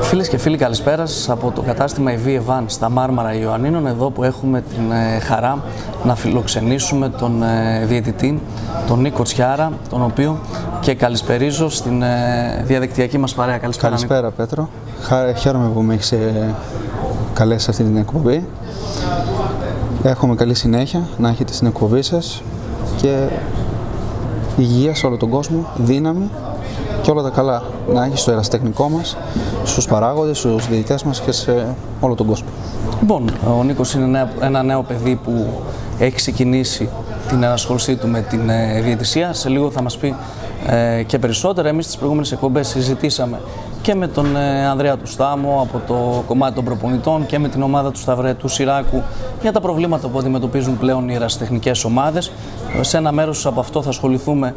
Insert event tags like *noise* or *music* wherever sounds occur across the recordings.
Φίλες και φίλοι, καλησπέρα σας από το κατάστημα EV Evan στα Μάρμαρα Ιωαννίνων. Εδώ που έχουμε την ε, χαρά να φιλοξενήσουμε τον ε, διαιτητή, τον Νίκο Τσιάρα, τον οποίο και καλησπερίζω στην ε, διαδικτυακή μας παρέα. Καλησπέρα, καλησπέρα Πέτρο. Χαίρομαι που με έχεις καλέσει σε αυτή την εκπομπή. Έχουμε καλή συνέχεια να έχετε στην εκπομπή σας και υγεία σε όλο τον κόσμο, δύναμη και όλα τα καλά να έχεις στο εραστεχνικό μας, στους παράγοντες, στους διαιτητές μας και σε όλο τον κόσμο. Λοιπόν, ο Νίκος είναι ένα νέο παιδί που έχει ξεκινήσει την ενασχόλησή του με την ε, διαιτησία. Σε λίγο θα μας πει ε, και περισσότερα. Εμείς στις προηγούμενες εκπομπές συζητήσαμε και με τον ε, Ανδρέα του Στάμο από το κομμάτι των προπονητών και με την ομάδα του Σταυρέτου Σιράκου για τα προβλήματα που αντιμετωπίζουν πλέον οι ερασιτεχνικές ομάδες. Σε ένα μέρος από αυτό θα ασχοληθούμε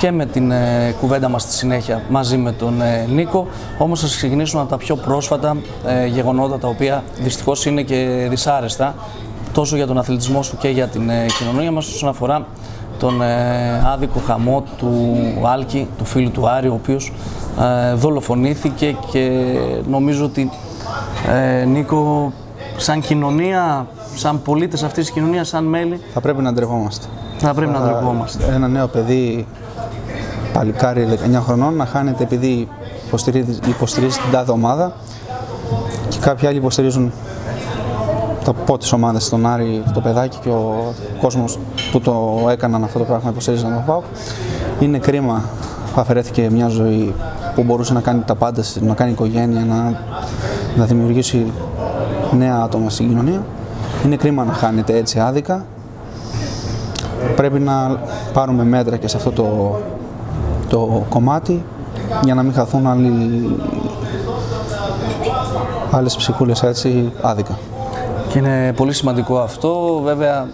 και με την ε, κουβέντα μας στη συνέχεια μαζί με τον ε, Νίκο. Όμως θα ξεκινήσουμε από τα πιο πρόσφατα ε, γεγονότα τα οποία δυστυχώς είναι και δυσάρεστα τόσο για τον αθλητισμό σου και για την ε, κοινωνία μας όσον αφορά τον ε, άδικο χαμό του Άλκη, του φίλου του Άρη, ο οποίος δολοφονήθηκε και νομίζω ότι Νίκο σαν κοινωνία, σαν πολίτες αυτής της κοινωνίας, σαν μέλη θα πρέπει να ντρεπόμαστε. Θα πρέπει να ντρεπόμαστε. Ένα νέο παιδί παλικάρι 19 χρονών να χάνεται επειδή υποστηρίζει, υποστηρίζει την τάδε ομάδα και κάποιοι άλλοι υποστηρίζουν τα πότε ομάδες, τον Άρη, το παιδάκι και ο κόσμος που το έκαναν αυτό το πράγμα υποστηρίζουν τον ΠΑΟΚ. Είναι κρίμα που αφαιρέθηκε μια ζωή που μπορούσε να κάνει τα πάντα, να κάνει οικογένεια, να, να δημιουργήσει νέα άτομα στην κοινωνία. Είναι κρίμα να χάνεται έτσι άδικα. Πρέπει να πάρουμε μέτρα και σε αυτό το το κομμάτι για να μην χαθούν άλλοι, άλλες ψυχούλες έτσι άδικα. Και είναι πολύ σημαντικό αυτό. Βέβαια,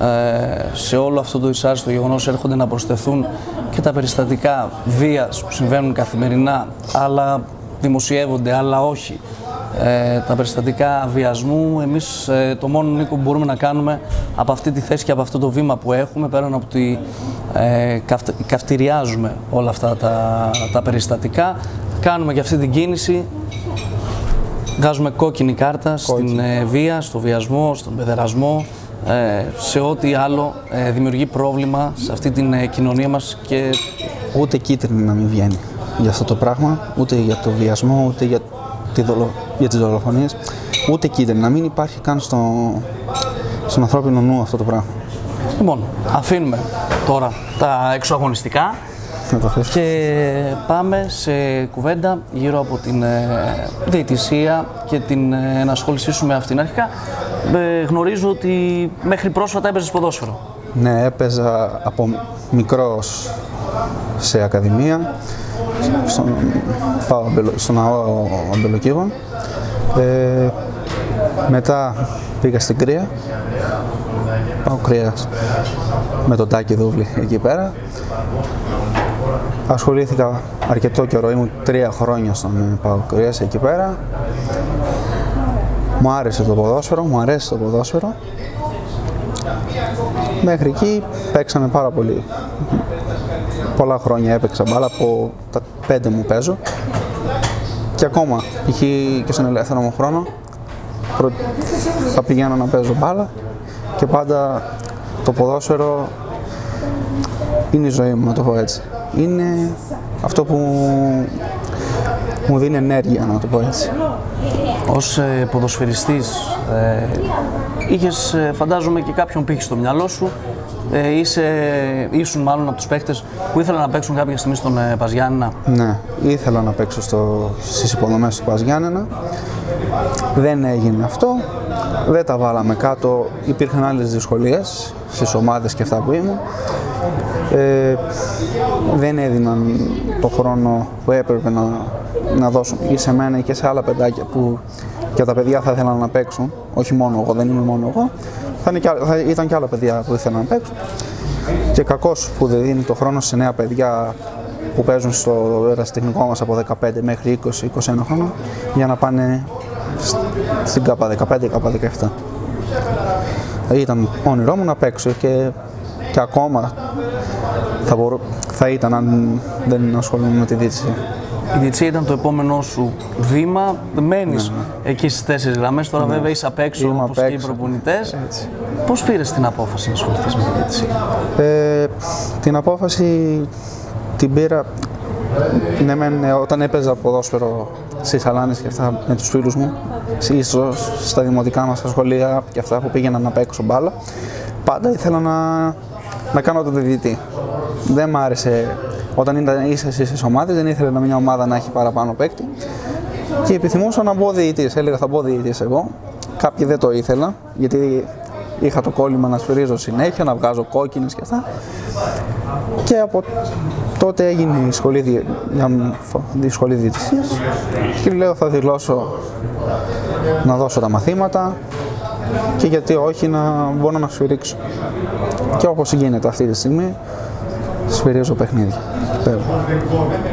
ε, σε όλο αυτό το εισάριστο γεγονός έρχονται να προσθεθούν και τα περιστατικά βίας που συμβαίνουν καθημερινά, αλλά δημοσιεύονται, αλλά όχι ε, τα περιστατικά βιασμού. Εμείς ε, το μόνο Νίκο που μπορούμε να κάνουμε από αυτή τη θέση και από αυτό το βήμα που έχουμε, πέραν από ότι ε, καυτηριάζουμε όλα αυτά τα, τα περιστατικά, κάνουμε και αυτή την κίνηση, βγάζουμε κόκκινη κάρτα στην ε, βία, στο βιασμό, στον παιδερασμό, ε, σε ό,τι άλλο δημιουργεί πρόβλημα σε αυτή την κοινωνία μας και... Ούτε κίτρινη να μην βγαίνει για αυτό το πράγμα, ούτε για το βιασμό, ούτε για τη δολο, για τις δολοφονίες, ούτε κίτρινη, να μην υπάρχει καν στο, στον ανθρώπινο νου αυτό το πράγμα. Λοιπόν, αφήνουμε τώρα τα εξωαγωνιστικά και πάμε σε κουβέντα γύρω από την ε, διαιτησία και την ε, ενασχόλησή σου με αυτήν. Αρχικά ε, γνωρίζω ότι μέχρι πρόσφατα έπαιζες ποδόσφαιρο. Ναι, έπαιζα από μικρός σε ακαδημία στον, πάω στον ναό Αμπελοκύβων. Ε, μετά πήγα στην Κρία, πάω Κρίας με τον Τάκη Δούβλη εκεί πέρα. Ασχολήθηκα αρκετό καιρό, ήμουν τρία χρόνια στον Πάο Κρίας εκεί πέρα. Μου άρεσε το ποδόσφαιρο, μου αρέσει το ποδόσφαιρο. Μέχρι εκεί παίξαμε πάρα πολύ πολλά χρόνια έπαιξα μπάλα, από τα πέντε μου παίζω. Και ακόμα, π.χ. και στον ελεύθερο μου χρόνο, θα πηγαίνω να παίζω μπάλα και πάντα το ποδόσφαιρο είναι η ζωή μου, να το πω έτσι. Είναι αυτό που μου δίνει ενέργεια, να το πω έτσι. Ως ε, ποδοσφαιριστής, ε, είχες ε, φαντάζομαι και κάποιον πύχη στο μυαλό σου ε, είσαι, ήσουν μάλλον από τους παίχτες που ήθελαν να παίξουν κάποια στιγμή στον ε, Παζιάννενα. Ναι, ήθελα να παίξω στο, στις υποδομές του Παζιάννενα. Δεν έγινε αυτό. Δεν τα βάλαμε κάτω. Υπήρχαν άλλες δυσκολίες στις ομάδες και αυτά που ήμουν. Ε, δεν έδιναν το χρόνο που έπρεπε να, να δώσουν και σε μένα και σε άλλα παιδάκια που και τα παιδιά θα ήθελαν να παίξουν, όχι μόνο εγώ, δεν είμαι μόνο εγώ, θα, και, θα ήταν και άλλα παιδιά που ήθελαν να παίξουν. Και κακός που δεν δίνει το χρόνο σε νέα παιδιά που παίζουν στο ερασιτεχνικό μας από 15 μέχρι 20-21 χρόνια για να πάνε στην ΚΑΠΑ 15, ΚΑΠΑ 17. Ήταν όνειρό μου να παίξω και, και ακόμα θα, μπορώ, θα ήταν αν δεν ασχολούμαι με τη δίτηση. Η διετησία ήταν το επόμενό σου βήμα. Μένεις ναι. εκεί στις τέσσερις γραμμές. Τώρα, ναι. βέβαια, είσαι απ' έξω όπως και οι προπονητές. Πώς πήρες την απόφαση να ασχοληθείς με τη διετησία, ε, Την απόφαση την πήρα. Ναι, μεν, ε, όταν έπαιζα ποδόσφαιρο στι Αλάνε και αυτά με τους φίλους μου, ίσω στα δημοτικά μας σχολεία και αυτά που πήγαινα να παίξω μπάλα, πάντα ήθελα να, να κάνω το διαιτητή. Δεν μ' άρεσε όταν ήταν, είσαι στι ομάδε, δεν ήθελε να μια ομάδα να έχει παραπάνω παίκτη. Και επιθυμούσα να μπω διαιτητή. Έλεγα θα μπω διαιτητή εγώ. Κάποιοι δεν το ήθελα, γιατί είχα το κόλλημα να σφυρίζω συνέχεια, να βγάζω κόκκινες και αυτά. Και από τότε έγινε η σχολή, μια σχολή διαιτησίας και λέω θα δηλώσω να δώσω τα μαθήματα και γιατί όχι να μπορώ να σφυρίξω. Και όπως γίνεται αυτή τη στιγμή, σφυρίζω παιχνίδια.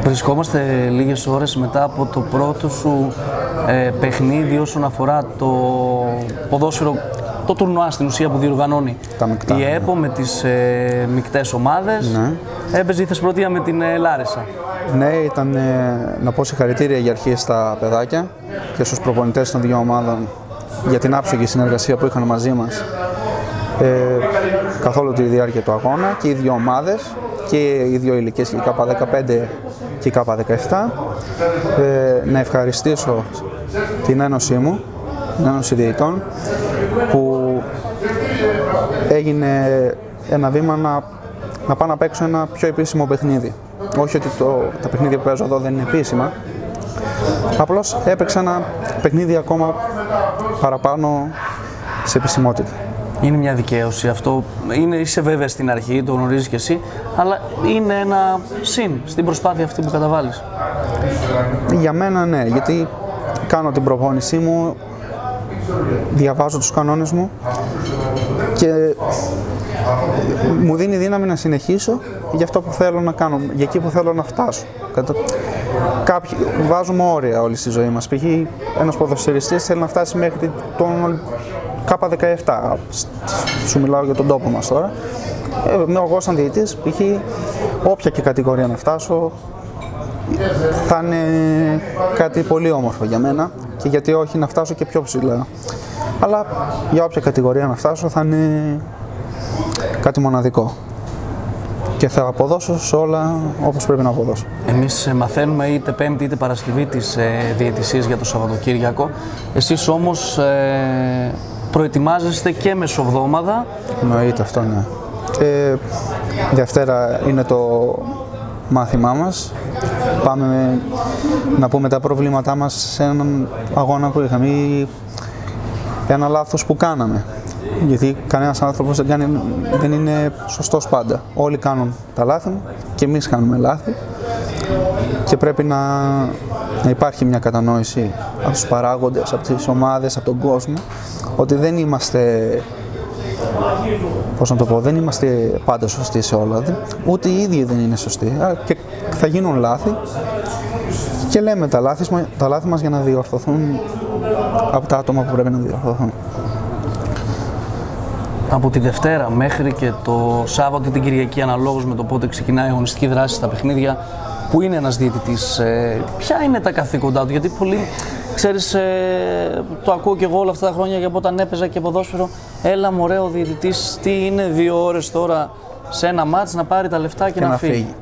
Βρισκόμαστε λίγες ώρες μετά από το πρώτο σου ε, παιχνίδι όσον αφορά το ποδόσφαιρο το τουρνουά στην ουσία που διοργανώνει η ναι. ΕΠΟ με τις ε, μικτές ομάδες. Ναι. Έπαιζε η Θεσπρωτεία με την ε, Λάρισα. Ναι, ήταν ε, να πω συγχαρητήρια για αρχή στα παιδάκια και στους προπονητές των δύο ομάδων για την άψογη συνεργασία που είχαν μαζί μας ε, καθ' όλη τη διάρκεια του αγώνα και οι δύο ομάδες και οι δύο ηλικίες, η K15 και η K17. Ε, να ευχαριστήσω την ένωσή μου, την Ένωση Διαιτών, που έγινε ένα βήμα να, να πάω να παίξω ένα πιο επίσημο παιχνίδι. Όχι ότι το, τα παιχνίδια που παίζω εδώ δεν είναι επίσημα, απλώς έπαιξα ένα παιχνίδι ακόμα παραπάνω σε επισημότητα. Είναι μια δικαίωση αυτό. Είναι, είσαι βέβαια στην αρχή, το γνωρίζεις και εσύ, αλλά είναι ένα συν στην προσπάθεια αυτή που καταβάλεις. Για μένα ναι, γιατί κάνω την προπόνησή μου, διαβάζω τους κανόνες μου και μου δίνει δύναμη να συνεχίσω για αυτό που θέλω να κάνω, για εκεί που θέλω να φτάσω. Κάποιοι βάζουμε όρια όλη στη ζωή μας. Π.χ. ένας ποδοσφαιριστής θέλει να φτάσει μέχρι τον K17. Σου μιλάω για τον τόπο μας τώρα. Ε, εγώ σαν διαιτής, π.χ. όποια και κατηγορία να φτάσω, θα είναι κάτι πολύ όμορφο για μένα και γιατί όχι να φτάσω και πιο ψηλά. Αλλά για όποια κατηγορία να φτάσω θα είναι κάτι μοναδικό και θα αποδώσω σε όλα όπως πρέπει να αποδώσω. Εμείς ε, μαθαίνουμε είτε Πέμπτη είτε Παρασκευή τις ε, διαιτησίες για το Σαββατοκύριακο. Εσείς όμως ε, προετοιμάζεστε και μεσοβδόμαδα. Εννοείται αυτό, ναι. Ε, Δευτέρα είναι το μάθημά μας. Πάμε να πούμε τα προβλήματά μας σε έναν αγώνα που είχαμε ή ένα λάθος που κάναμε. Γιατί κανένας άνθρωπος δεν, δεν είναι σωστός πάντα. Όλοι κάνουν τα λάθη και εμείς κάνουμε λάθη και πρέπει να, να υπάρχει μια κατανόηση από τους παράγοντες, από τις ομάδες, από τον κόσμο ότι δεν είμαστε πώς να το πω, δεν είμαστε πάντα σωστοί σε όλα, ούτε οι ίδιοι δεν είναι σωστοί. Και θα γίνουν λάθη. Και λέμε τα λάθη, τα λάθη μας για να διορθωθούν από τα άτομα που πρέπει να διορθωθούν. Από τη Δευτέρα μέχρι και το Σάββατο την Κυριακή αναλόγως με το πότε ξεκινάει η αγωνιστική δράση στα παιχνίδια που είναι ένας διαιτητής, ε, ποια είναι τα καθήκοντά του, γιατί πολλοί Ξέρεις, ε, το ακούω και εγώ όλα αυτά τα χρόνια για όταν έπαιζα και ποδόσφαιρο. Έλα μου ωραίο διαιτητής, τι είναι δύο ώρες τώρα σε ένα μάτς να πάρει τα λεφτά και, να, φύγει.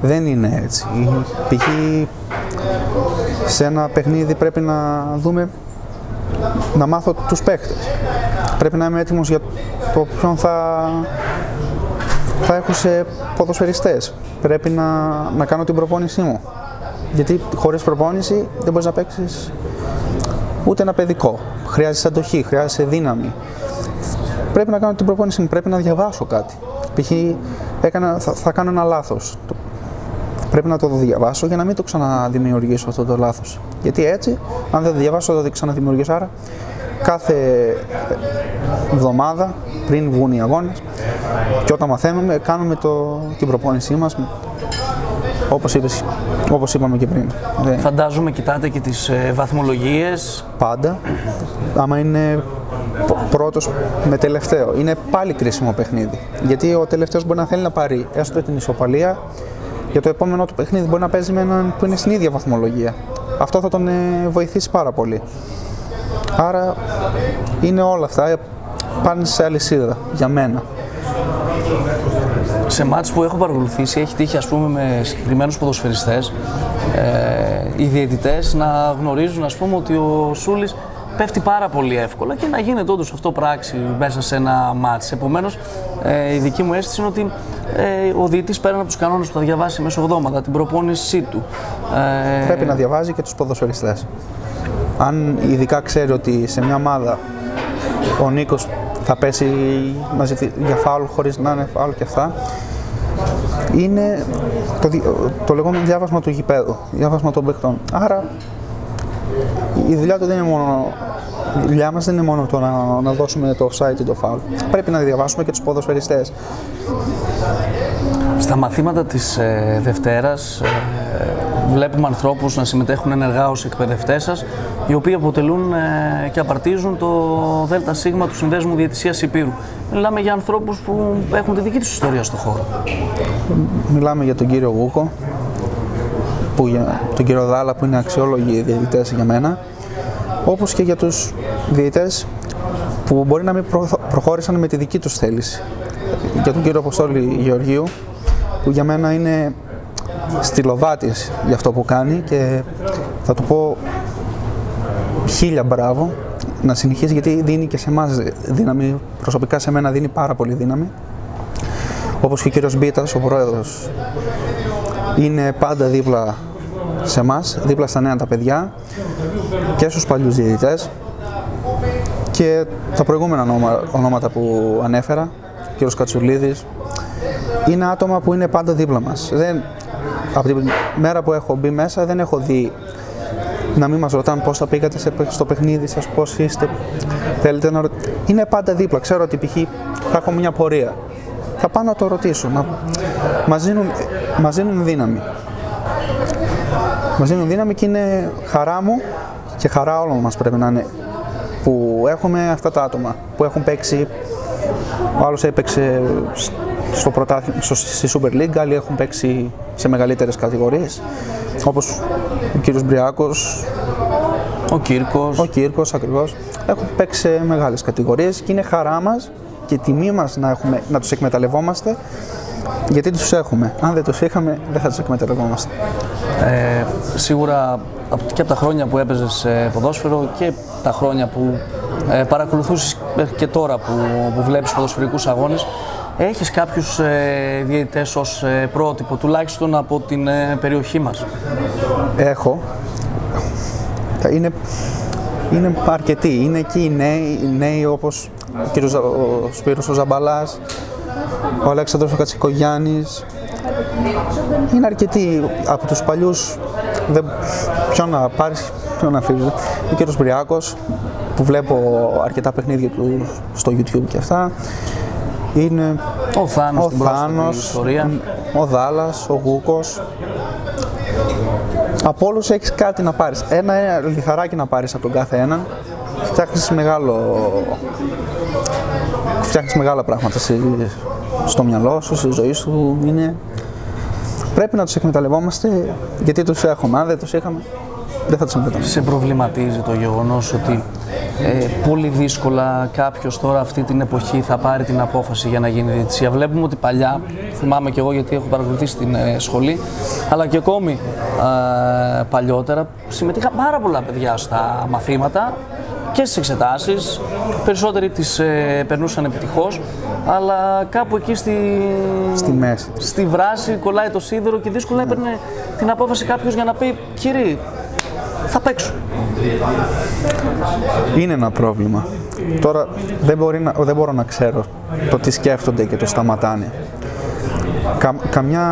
Δεν είναι έτσι. Π.χ. σε ένα παιχνίδι πρέπει να δούμε, να μάθω τους παίχτες. Πρέπει να είμαι έτοιμος για το ποιον θα, θα έχω σε ποδοσφαιριστές. Πρέπει να, να κάνω την προπόνησή μου. Γιατί χωρίς προπόνηση δεν μπορείς να παίξεις ούτε ένα παιδικό. Χρειάζεσαι αντοχή, χρειάζεσαι δύναμη. Πρέπει να κάνω την προπόνηση μου, πρέπει να διαβάσω κάτι. Π.χ. θα, θα κάνω ένα λάθος. Πρέπει να το διαβάσω για να μην το ξαναδημιουργήσω αυτό το λάθος. Γιατί έτσι, αν δεν το διαβάσω, θα το ξαναδημιουργήσω. Άρα, κάθε εβδομάδα πριν βγουν οι αγώνες και όταν μαθαίνουμε, κάνουμε το, την προπόνησή μας όπως, είπες, όπως είπαμε και πριν. Ναι. Φαντάζομαι κοιτάτε και τις ε, βαθμολογίες. Πάντα. Άμα είναι πρώτος με τελευταίο. Είναι πάλι κρίσιμο παιχνίδι. Γιατί ο τελευταίος μπορεί να θέλει να πάρει έστω την ισοπαλία για το επόμενο του παιχνίδι μπορεί να παίζει με έναν που είναι στην ίδια βαθμολογία. Αυτό θα τον ε, βοηθήσει πάρα πολύ. Άρα είναι όλα αυτά ε, πάνε σε αλυσίδα για μένα. Σε μάτς που έχω παρακολουθήσει έχει τύχει ας πούμε με συγκεκριμένους ποδοσφαιριστές ε, οι διαιτητές να γνωρίζουν ας πούμε ότι ο Σούλης πέφτει πάρα πολύ εύκολα και να γίνεται όντως αυτό πράξη μέσα σε ένα μάτς. Επομένως ε, η δική μου αίσθηση είναι ότι ε, ο διαιτητής πέραν από τους κανόνες που θα διαβάσει μεσοδόματα, την προπόνησή του. Ε, Πρέπει να διαβάζει και τους ποδοσφαιριστές. Αν ειδικά ξέρει ότι σε μια ομάδα ο Νίκος θα πέσει μαζί για φάουλ χωρίς να είναι φάουλ και αυτά, είναι το, το λεγόμενο διάβασμα του γηπέδου, διάβασμα των παιχτών. Άρα η δουλειά του δεν είναι μόνο. Η δουλειά μας δεν είναι μόνο το να, να δώσουμε το offside ή το foul. Πρέπει να διαβάσουμε και τους ποδοσφαιριστές. Στα μαθήματα της ε, Δευτέρας ε, βλέπουμε ανθρώπους να συμμετέχουν ενεργά ως εκπαιδευτές σας, οι οποίοι αποτελούν ε, και απαρτίζουν το ΔΣ του Συνδέσμου Διαιτησίας Υπήρου. Μιλάμε για ανθρώπους που έχουν τη δική τους ιστορία στο χώρο. Μιλάμε για τον κύριο Γούκο, που, τον κύριο Δάλα που είναι αξιόλογοι διαιτητές για μένα, όπως και για τους διαιτητές που μπορεί να μην προχώρησαν με τη δική τους θέληση. Για τον κύριο Αποστόλη Γεωργίου, που για μένα είναι στυλοβάτης για αυτό που κάνει και θα του πω χίλια μπράβο να συνεχίσει γιατί δίνει και σε εμάς δύναμη, προσωπικά σε μένα δίνει πάρα πολύ δύναμη. Όπως και ο κύριος Μπίτας, ο πρόεδρος, είναι πάντα δίπλα σε εμάς, δίπλα στα νέα τα παιδιά και στους παλιούς διαιτητές και τα προηγούμενα ονόματα που ανέφερα, ο κύριος Κατσουλίδης, είναι άτομα που είναι πάντα δίπλα μας. Δεν, από τη μέρα που έχω μπει μέσα δεν έχω δει να μην μας ρωτάνε πώς θα πήγατε στο παιχνίδι σας, πώς είστε, θέλετε να Είναι πάντα δίπλα, ξέρω ότι π.χ. θα έχω μια πορεία. Θα πάω να το ρωτήσω, να... μας, δίνουν, μας δίνουν δύναμη. Μας δίνουν δύναμη και είναι χαρά μου και χαρά όλων μας πρέπει να είναι που έχουμε αυτά τα άτομα που έχουν παίξει ο άλλος έπαιξε στο πρωτάθλημα, στη Super League, άλλοι έχουν παίξει σε μεγαλύτερες κατηγορίες, όπως ο κύριος Μπριάκος, ο Κύρκος, ο Κύρκος ακριβώς. Έχουν παίξει σε μεγάλες κατηγορίες και είναι χαρά μας και τιμή μας να, έχουμε, να τους εκμεταλλευόμαστε γιατί τους έχουμε. Αν δεν τους είχαμε, δεν θα τους εκμεταλλευόμαστε. Ε, σίγουρα και από τα χρόνια που έπαιζες ποδόσφαιρο και τα χρόνια που ε, παρακολουθούσες και τώρα που, που βλέπεις ποδοσφαιρικούς αγώνες, Έχεις κάποιους ε, διαιτητές ως ε, πρότυπο, τουλάχιστον από την ε, περιοχή μας; Έχω. Είναι, είναι αρκετοί. Είναι εκεί οι νέοι, οι νέοι όπως ο κύριος ο Σπύρος ο Ζαμπαλάς, ο Αλέξανδρος ο Κατσικογιάννης. Είναι αρκετοί από τους παλιούς. Δεν, ποιον να πάρεις, ποιον να φύγεις. Ο κύριος Μπριάκος που βλέπω αρκετά παιχνίδια του στο YouTube και αυτά είναι ο Θάνος, ο, Θάνος, ιστορία. ο Δάλας, ο Γούκος. Από όλους έχεις κάτι να πάρεις. Ένα, ένα λιθαράκι να πάρεις από τον κάθε έναν. Φτιάχνεις μεγάλο... Φτιάχνεις μεγάλα πράγματα στο μυαλό σου, στη ζωή σου. Είναι... Πρέπει να τους εκμεταλλευόμαστε γιατί τους έχουμε. Αν δεν τους είχαμε, δεν θα τους εκμεταλλευόμαστε. Σε προβληματίζει το γεγονός ότι ε, πολύ δύσκολα κάποιος τώρα αυτή την εποχή θα πάρει την απόφαση για να γίνει διαιτησία. Βλέπουμε ότι παλιά, θυμάμαι και εγώ γιατί έχω παρακολουθήσει την ε, σχολή, αλλά και ακόμη ε, παλιότερα, συμμετείχαν πάρα πολλά παιδιά στα μαθήματα και στις εξετάσεις. Περισσότεροι τις ε, περνούσαν επιτυχώς, αλλά κάπου εκεί στη, στη μέση. Στη βράση κολλάει το σίδερο και δύσκολα έπαιρνε την απόφαση κάποιος για να πει: Κύριε, θα παίξω. Είναι ένα πρόβλημα. Τώρα δεν, μπορεί να, δεν μπορώ να ξέρω το τι σκέφτονται και το σταματάνε. Κα, καμιά,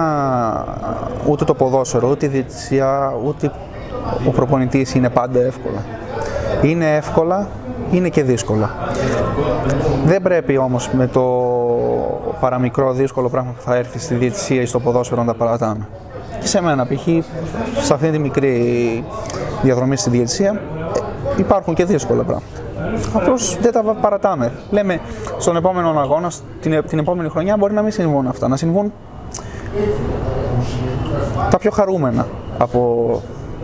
ούτε το ποδόσφαιρο, ούτε η διετησία, ούτε ο προπονητής είναι πάντα εύκολα. Είναι εύκολα, είναι και δύσκολα. Δεν πρέπει όμως με το παραμικρό δύσκολο πράγμα που θα έρθει στη διετησία ή στο ποδόσφαιρο να τα παρατάμε. Και σε μένα, π.χ. σε αυτή τη μικρή διαδρομή στη διαιτησία, ε, υπάρχουν και δύσκολα πράγματα. Απλώς δεν τα παρατάμε. Λέμε στον επόμενο αγώνα, την, την επόμενη χρονιά μπορεί να μην συμβούν αυτά. Να συμβούν τα πιο χαρούμενα από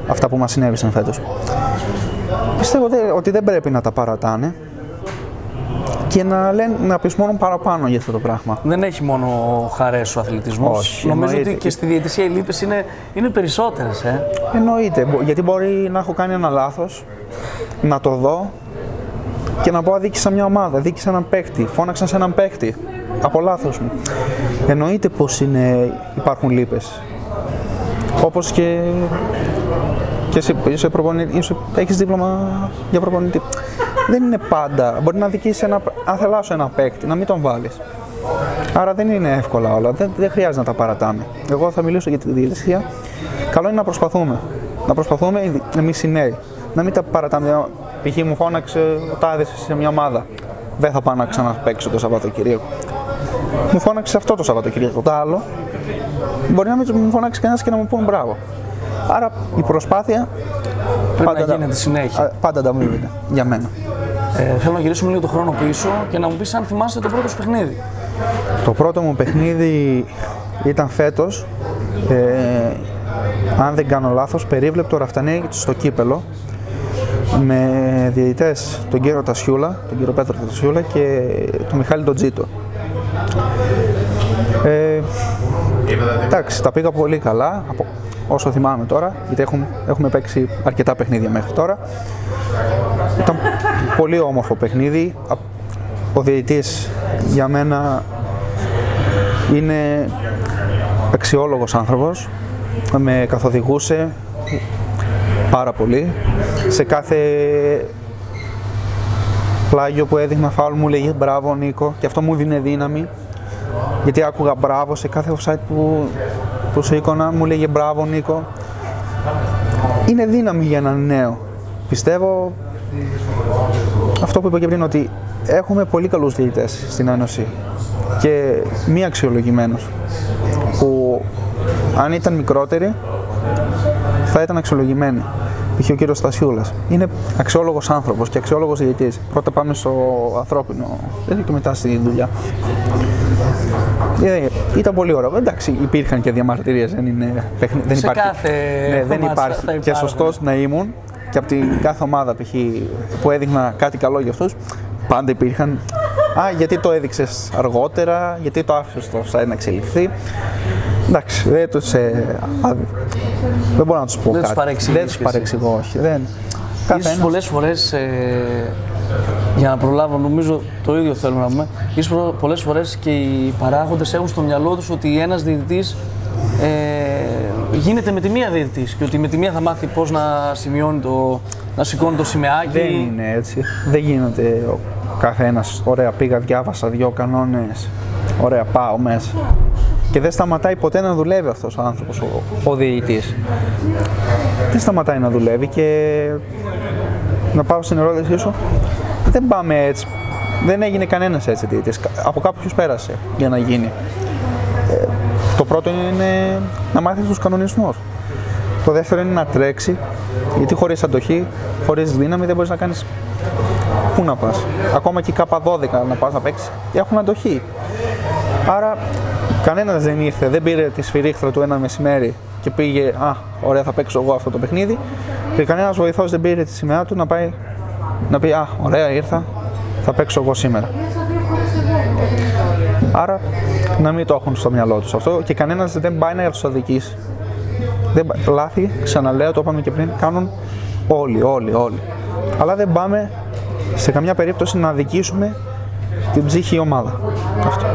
αυτά που μας συνέβησαν φέτος. Πιστεύω ότι δεν πρέπει να τα παρατάνε και να, λένε, να πεισμώνουν παραπάνω για αυτό το πράγμα. Δεν έχει μόνο χαρές ο αθλητισμός. Νομίζω εννοείται. ότι και στη διαιτησία οι λύπες είναι, είναι περισσότερες. Ε. Εννοείται. Γιατί μπορεί να έχω κάνει ένα λάθος, να το δω και να πω αδίκησα μια ομάδα, αδίκησα έναν παίκτη, φώναξαν σε έναν παίκτη από λάθος μου. Εννοείται πως υπάρχουν λύπες. Όπως και, και σε, σε προπονητή, έχεις δίπλωμα για προπονητή δεν είναι πάντα. Μπορεί να δικήσει ένα, αν θελάσω ένα παίκτη, να μην τον βάλεις. Άρα δεν είναι εύκολα όλα. Δεν, δεν χρειάζεται να τα παρατάμε. Εγώ θα μιλήσω για τη διαιτησία. Καλό είναι να προσπαθούμε. Να προσπαθούμε εμείς οι νέοι. Να μην τα παρατάμε. Π.χ. μου φώναξε ο Τάδε σε μια ομάδα. Δεν θα πάω να ξαναπέξω το Σαββατοκύριακο. Μου φώναξε αυτό το Σαββατοκύριακο. Το άλλο μπορεί να μην μου φώναξε κανένας και να μου πούνε μπράβο. Άρα η προσπάθεια Πρέπει πάντα να γίνεται συνέχεια. Πάντα τα για μένα. Ε, θέλω να γυρίσουμε λίγο το χρόνο πίσω και να μου πεις αν θυμάσαι το πρώτο σου παιχνίδι. Το πρώτο μου παιχνίδι ήταν φέτος, ε, αν δεν κάνω λάθος, περίβλεπτο ραφτανί στο κύπελο με διαιτητές τον κύριο Τασιούλα, τον κύριο Πέτρο Τασιούλα και τον Μιχάλη τον Τζίτο. Ε, εντάξει, τα πήγα πολύ καλά, όσο θυμάμαι τώρα, γιατί έχουμε, έχουμε παίξει αρκετά παιχνίδια μέχρι τώρα. Ήταν πολύ όμορφο παιχνίδι. Ο διαιτητής για μένα είναι αξιόλογος άνθρωπος. Με καθοδηγούσε πάρα πολύ. Σε κάθε πλάγιο που έδειχνα φάουλ μου λέγε μπράβο Νίκο και αυτό μου δίνει δύναμη γιατί άκουγα μπράβο σε κάθε offside που, που σήκωνα μου λέγε μπράβο Νίκο είναι δύναμη για έναν νέο πιστεύω αυτό που είπα και πριν ότι έχουμε πολύ καλούς διαιτητές στην Ένωση και μη αξιολογημένους που αν ήταν μικρότεροι θα ήταν αξιολογημένοι. Είχε ο κύριος Στασιούλας. Είναι αξιόλογος άνθρωπος και αξιόλογος διαιτητής. Πρώτα πάμε στο ανθρώπινο και μετά στη δουλειά. Ε, ήταν πολύ ωραίο. Εντάξει, υπήρχαν και διαμαρτυρίες. Δεν, είναι, δεν υπάρχει, κάθε ναι, δεν υπάρχει. Και σωστός να ήμουν και από την κάθε ομάδα π.χ. που έδειχνα κάτι καλό για αυτούς, πάντα υπήρχαν. Α, γιατί το έδειξες αργότερα, γιατί το άφησες το offside να εξελιχθεί. Εντάξει, δεν τους. Ε, δεν μπορώ να τους πω δεν κάτι. Τους δεν τους παρεξηγώ, όχι. Δεν. Ίσως πολλές φορές, ε, για να προλάβω, νομίζω το ίδιο θέλουμε να πούμε, ίσως πολλές φορές και οι παράγοντες έχουν στο μυαλό τους ότι ένας διαιτητής ε, γίνεται με τη μία διαιτητής και ότι με τη μία θα μάθει πώς να σημειώνει το, να σηκώνει το σημαίακι. Δεν είναι έτσι. Δεν γίνεται ο καθένας, ωραία πήγα, διάβασα δύο κανόνες, ωραία πάω μέσα. Και δεν σταματάει ποτέ να δουλεύει αυτός ο άνθρωπος, ο, ο διαιτητής. Δεν σταματάει να δουλεύει και να πάω στην ερώτησή σου, δεν πάμε έτσι. Δεν έγινε κανένας έτσι διαιτητής. Από κάποιου πέρασε για να γίνει. Ε, το πρώτο είναι να μάθεις τους κανονισμούς. Το δεύτερο είναι να τρέξει, γιατί χωρίς αντοχή, χωρίς δύναμη δεν μπορείς να κάνεις. Πού να πας. Ακόμα και η K12 να πας να παίξεις έχουν αντοχή. Άρα κανένας δεν ήρθε, δεν πήρε τη σφυρίχτρα του ένα μεσημέρι και πήγε Α, ωραία, θα παίξω εγώ αυτό το παιχνίδι. Και κανένας βοηθός δεν πήρε τη σημαία του να πάει να πει Α, ωραία, ήρθα, θα παίξω εγώ σήμερα. Άρα να μην το έχουν στο μυαλό τους αυτό και κανένας δεν πάει να του αδικήσει. Δεν, λάθη, ξαναλέω, το είπαμε και πριν, κάνουν όλοι, όλοι, όλοι. Αλλά δεν πάμε σε καμιά περίπτωση να αδικήσουμε την ψύχη ομάδα. Αυτό.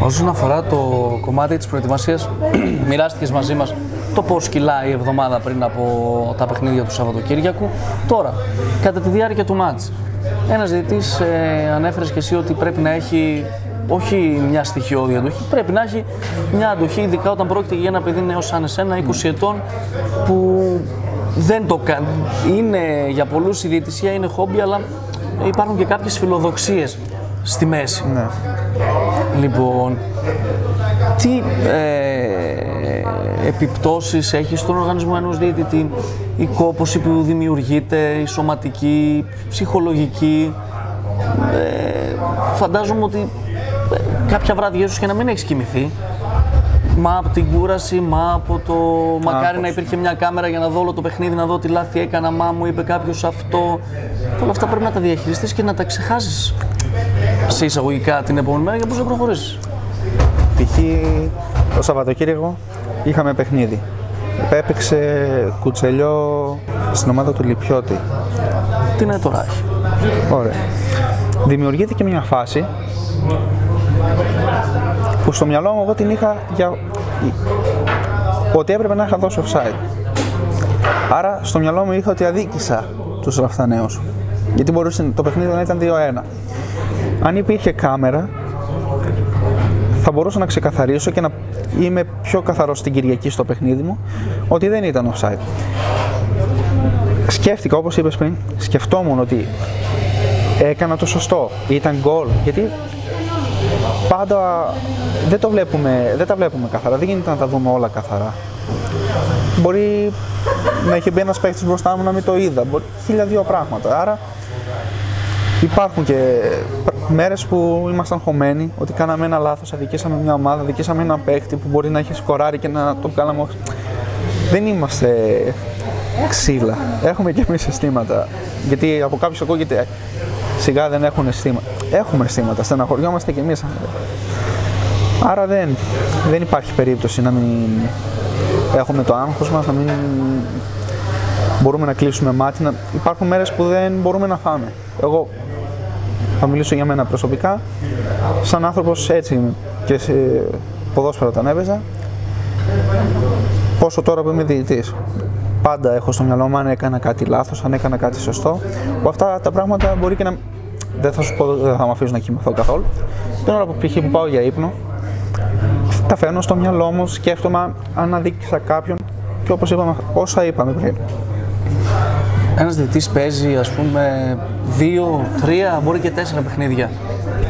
Όσον αφορά το κομμάτι της προετοιμασίας, *clears throat* μοιράστηκες μαζί μας το πώς κυλάει η εβδομάδα πριν από τα παιχνίδια του Σαββατοκύριακου. Τώρα, κατά τη διάρκεια του μάτς, ένας διαιτής ε, ανέφερες και εσύ ότι πρέπει να έχει όχι μια στοιχειώδη αντοχή, πρέπει να έχει μια αντοχή, ειδικά όταν πρόκειται για ένα παιδί νέο σαν εσένα, 20 ετών, που δεν το κάνει. Είναι για πολλούς η διαιτησία είναι χόμπι, αλλά υπάρχουν και κάποιες φιλοδοξίες στη μέση. Ναι. Λοιπόν, τι ε, επιπτώσεις έχει στον οργανισμό ενός διαιτητή, η κόπωση που δημιουργείται, η σωματική, η ψυχολογική; Ε, φαντάζομαι ότι κάποια βράδια ίσως και να μην έχεις κοιμηθεί. Μα από την κούραση, μα από το. Μακάρι να υπήρχε μια κάμερα για να δω όλο το παιχνίδι, να δω τι λάθη έκανα. Μα μου είπε κάποιος αυτό. Όλα αυτά πρέπει να τα διαχειριστείς και να τα ξεχάσεις σε εισαγωγικά την επόμενη μέρα για πώς να προχωρήσεις. Π.χ. το Σαββατοκύριακο είχαμε παιχνίδι. Έπαιξε κουτσελιό στην ομάδα του Λιπιώτη. Τι είναι τώρα, έχει. Ωραία. Δημιουργήθηκε μια φάση που στο μυαλό μου εγώ την είχα για ότι έπρεπε να είχα δώσει offside. Άρα στο μυαλό μου είχα ότι αδίκησα τους Ραφθανέους. Γιατί μπορούσε το παιχνίδι να ήταν 2-1. Αν υπήρχε κάμερα, θα μπορούσα να ξεκαθαρίσω και να είμαι πιο καθαρός στην Κυριακή στο παιχνίδι μου ότι δεν ήταν offside. Σκέφτηκα όπως είπες πριν, σκεφτόμουν ότι έκανα το σωστό, ήταν γκολ, γιατί πάντα δεν, το βλέπουμε, δεν τα βλέπουμε καθαρά, δεν γίνεται να τα δούμε όλα καθαρά. Μπορεί να έχει μπει ένας παίχτη μπροστά μου να μην το είδα, μπορεί χίλια δύο πράγματα. Άρα υπάρχουν και μέρες που ήμασταν χωμένοι, ότι κάναμε ένα λάθος, αδικήσαμε μια ομάδα, αδικήσαμε ένα παίχτη που μπορεί να έχει σκοράρει και να το κάναμε Δεν είμαστε ξύλα. Έχουμε και εμείς αισθήματα. Γιατί από κάποιους ακούγεται σιγά δεν έχουν αισθήματα. Έχουμε αισθήματα, στεναχωριόμαστε κι εμείς. Άρα δεν, δεν υπάρχει περίπτωση να μην έχουμε το άγχος μας, να μην μπορούμε να κλείσουμε μάτι. Να... Υπάρχουν μέρες που δεν μπορούμε να φάμε. Εγώ θα μιλήσω για μένα προσωπικά. Σαν άνθρωπος έτσι είμαι και σε ποδόσφαιρο όταν έπαιζα. Πόσο τώρα που είμαι διαιτητής. Πάντα έχω στο μυαλό μου αν έκανα κάτι λάθος, αν έκανα κάτι σωστό. Που αυτά τα πράγματα μπορεί και να... Δεν θα σου πω, δεν θα με αφήσω να κοιμηθώ καθόλου. Την ώρα που π.χ. που πάω για ύπνο, τα φέρνω στο μυαλό μου, σκέφτομαι αν αδίκησα κάποιον και όπως είπαμε, όσα είπαμε πριν. Ένας διαιτητής παίζει, ας πούμε, δύο, τρία, μπορεί και τέσσερα παιχνίδια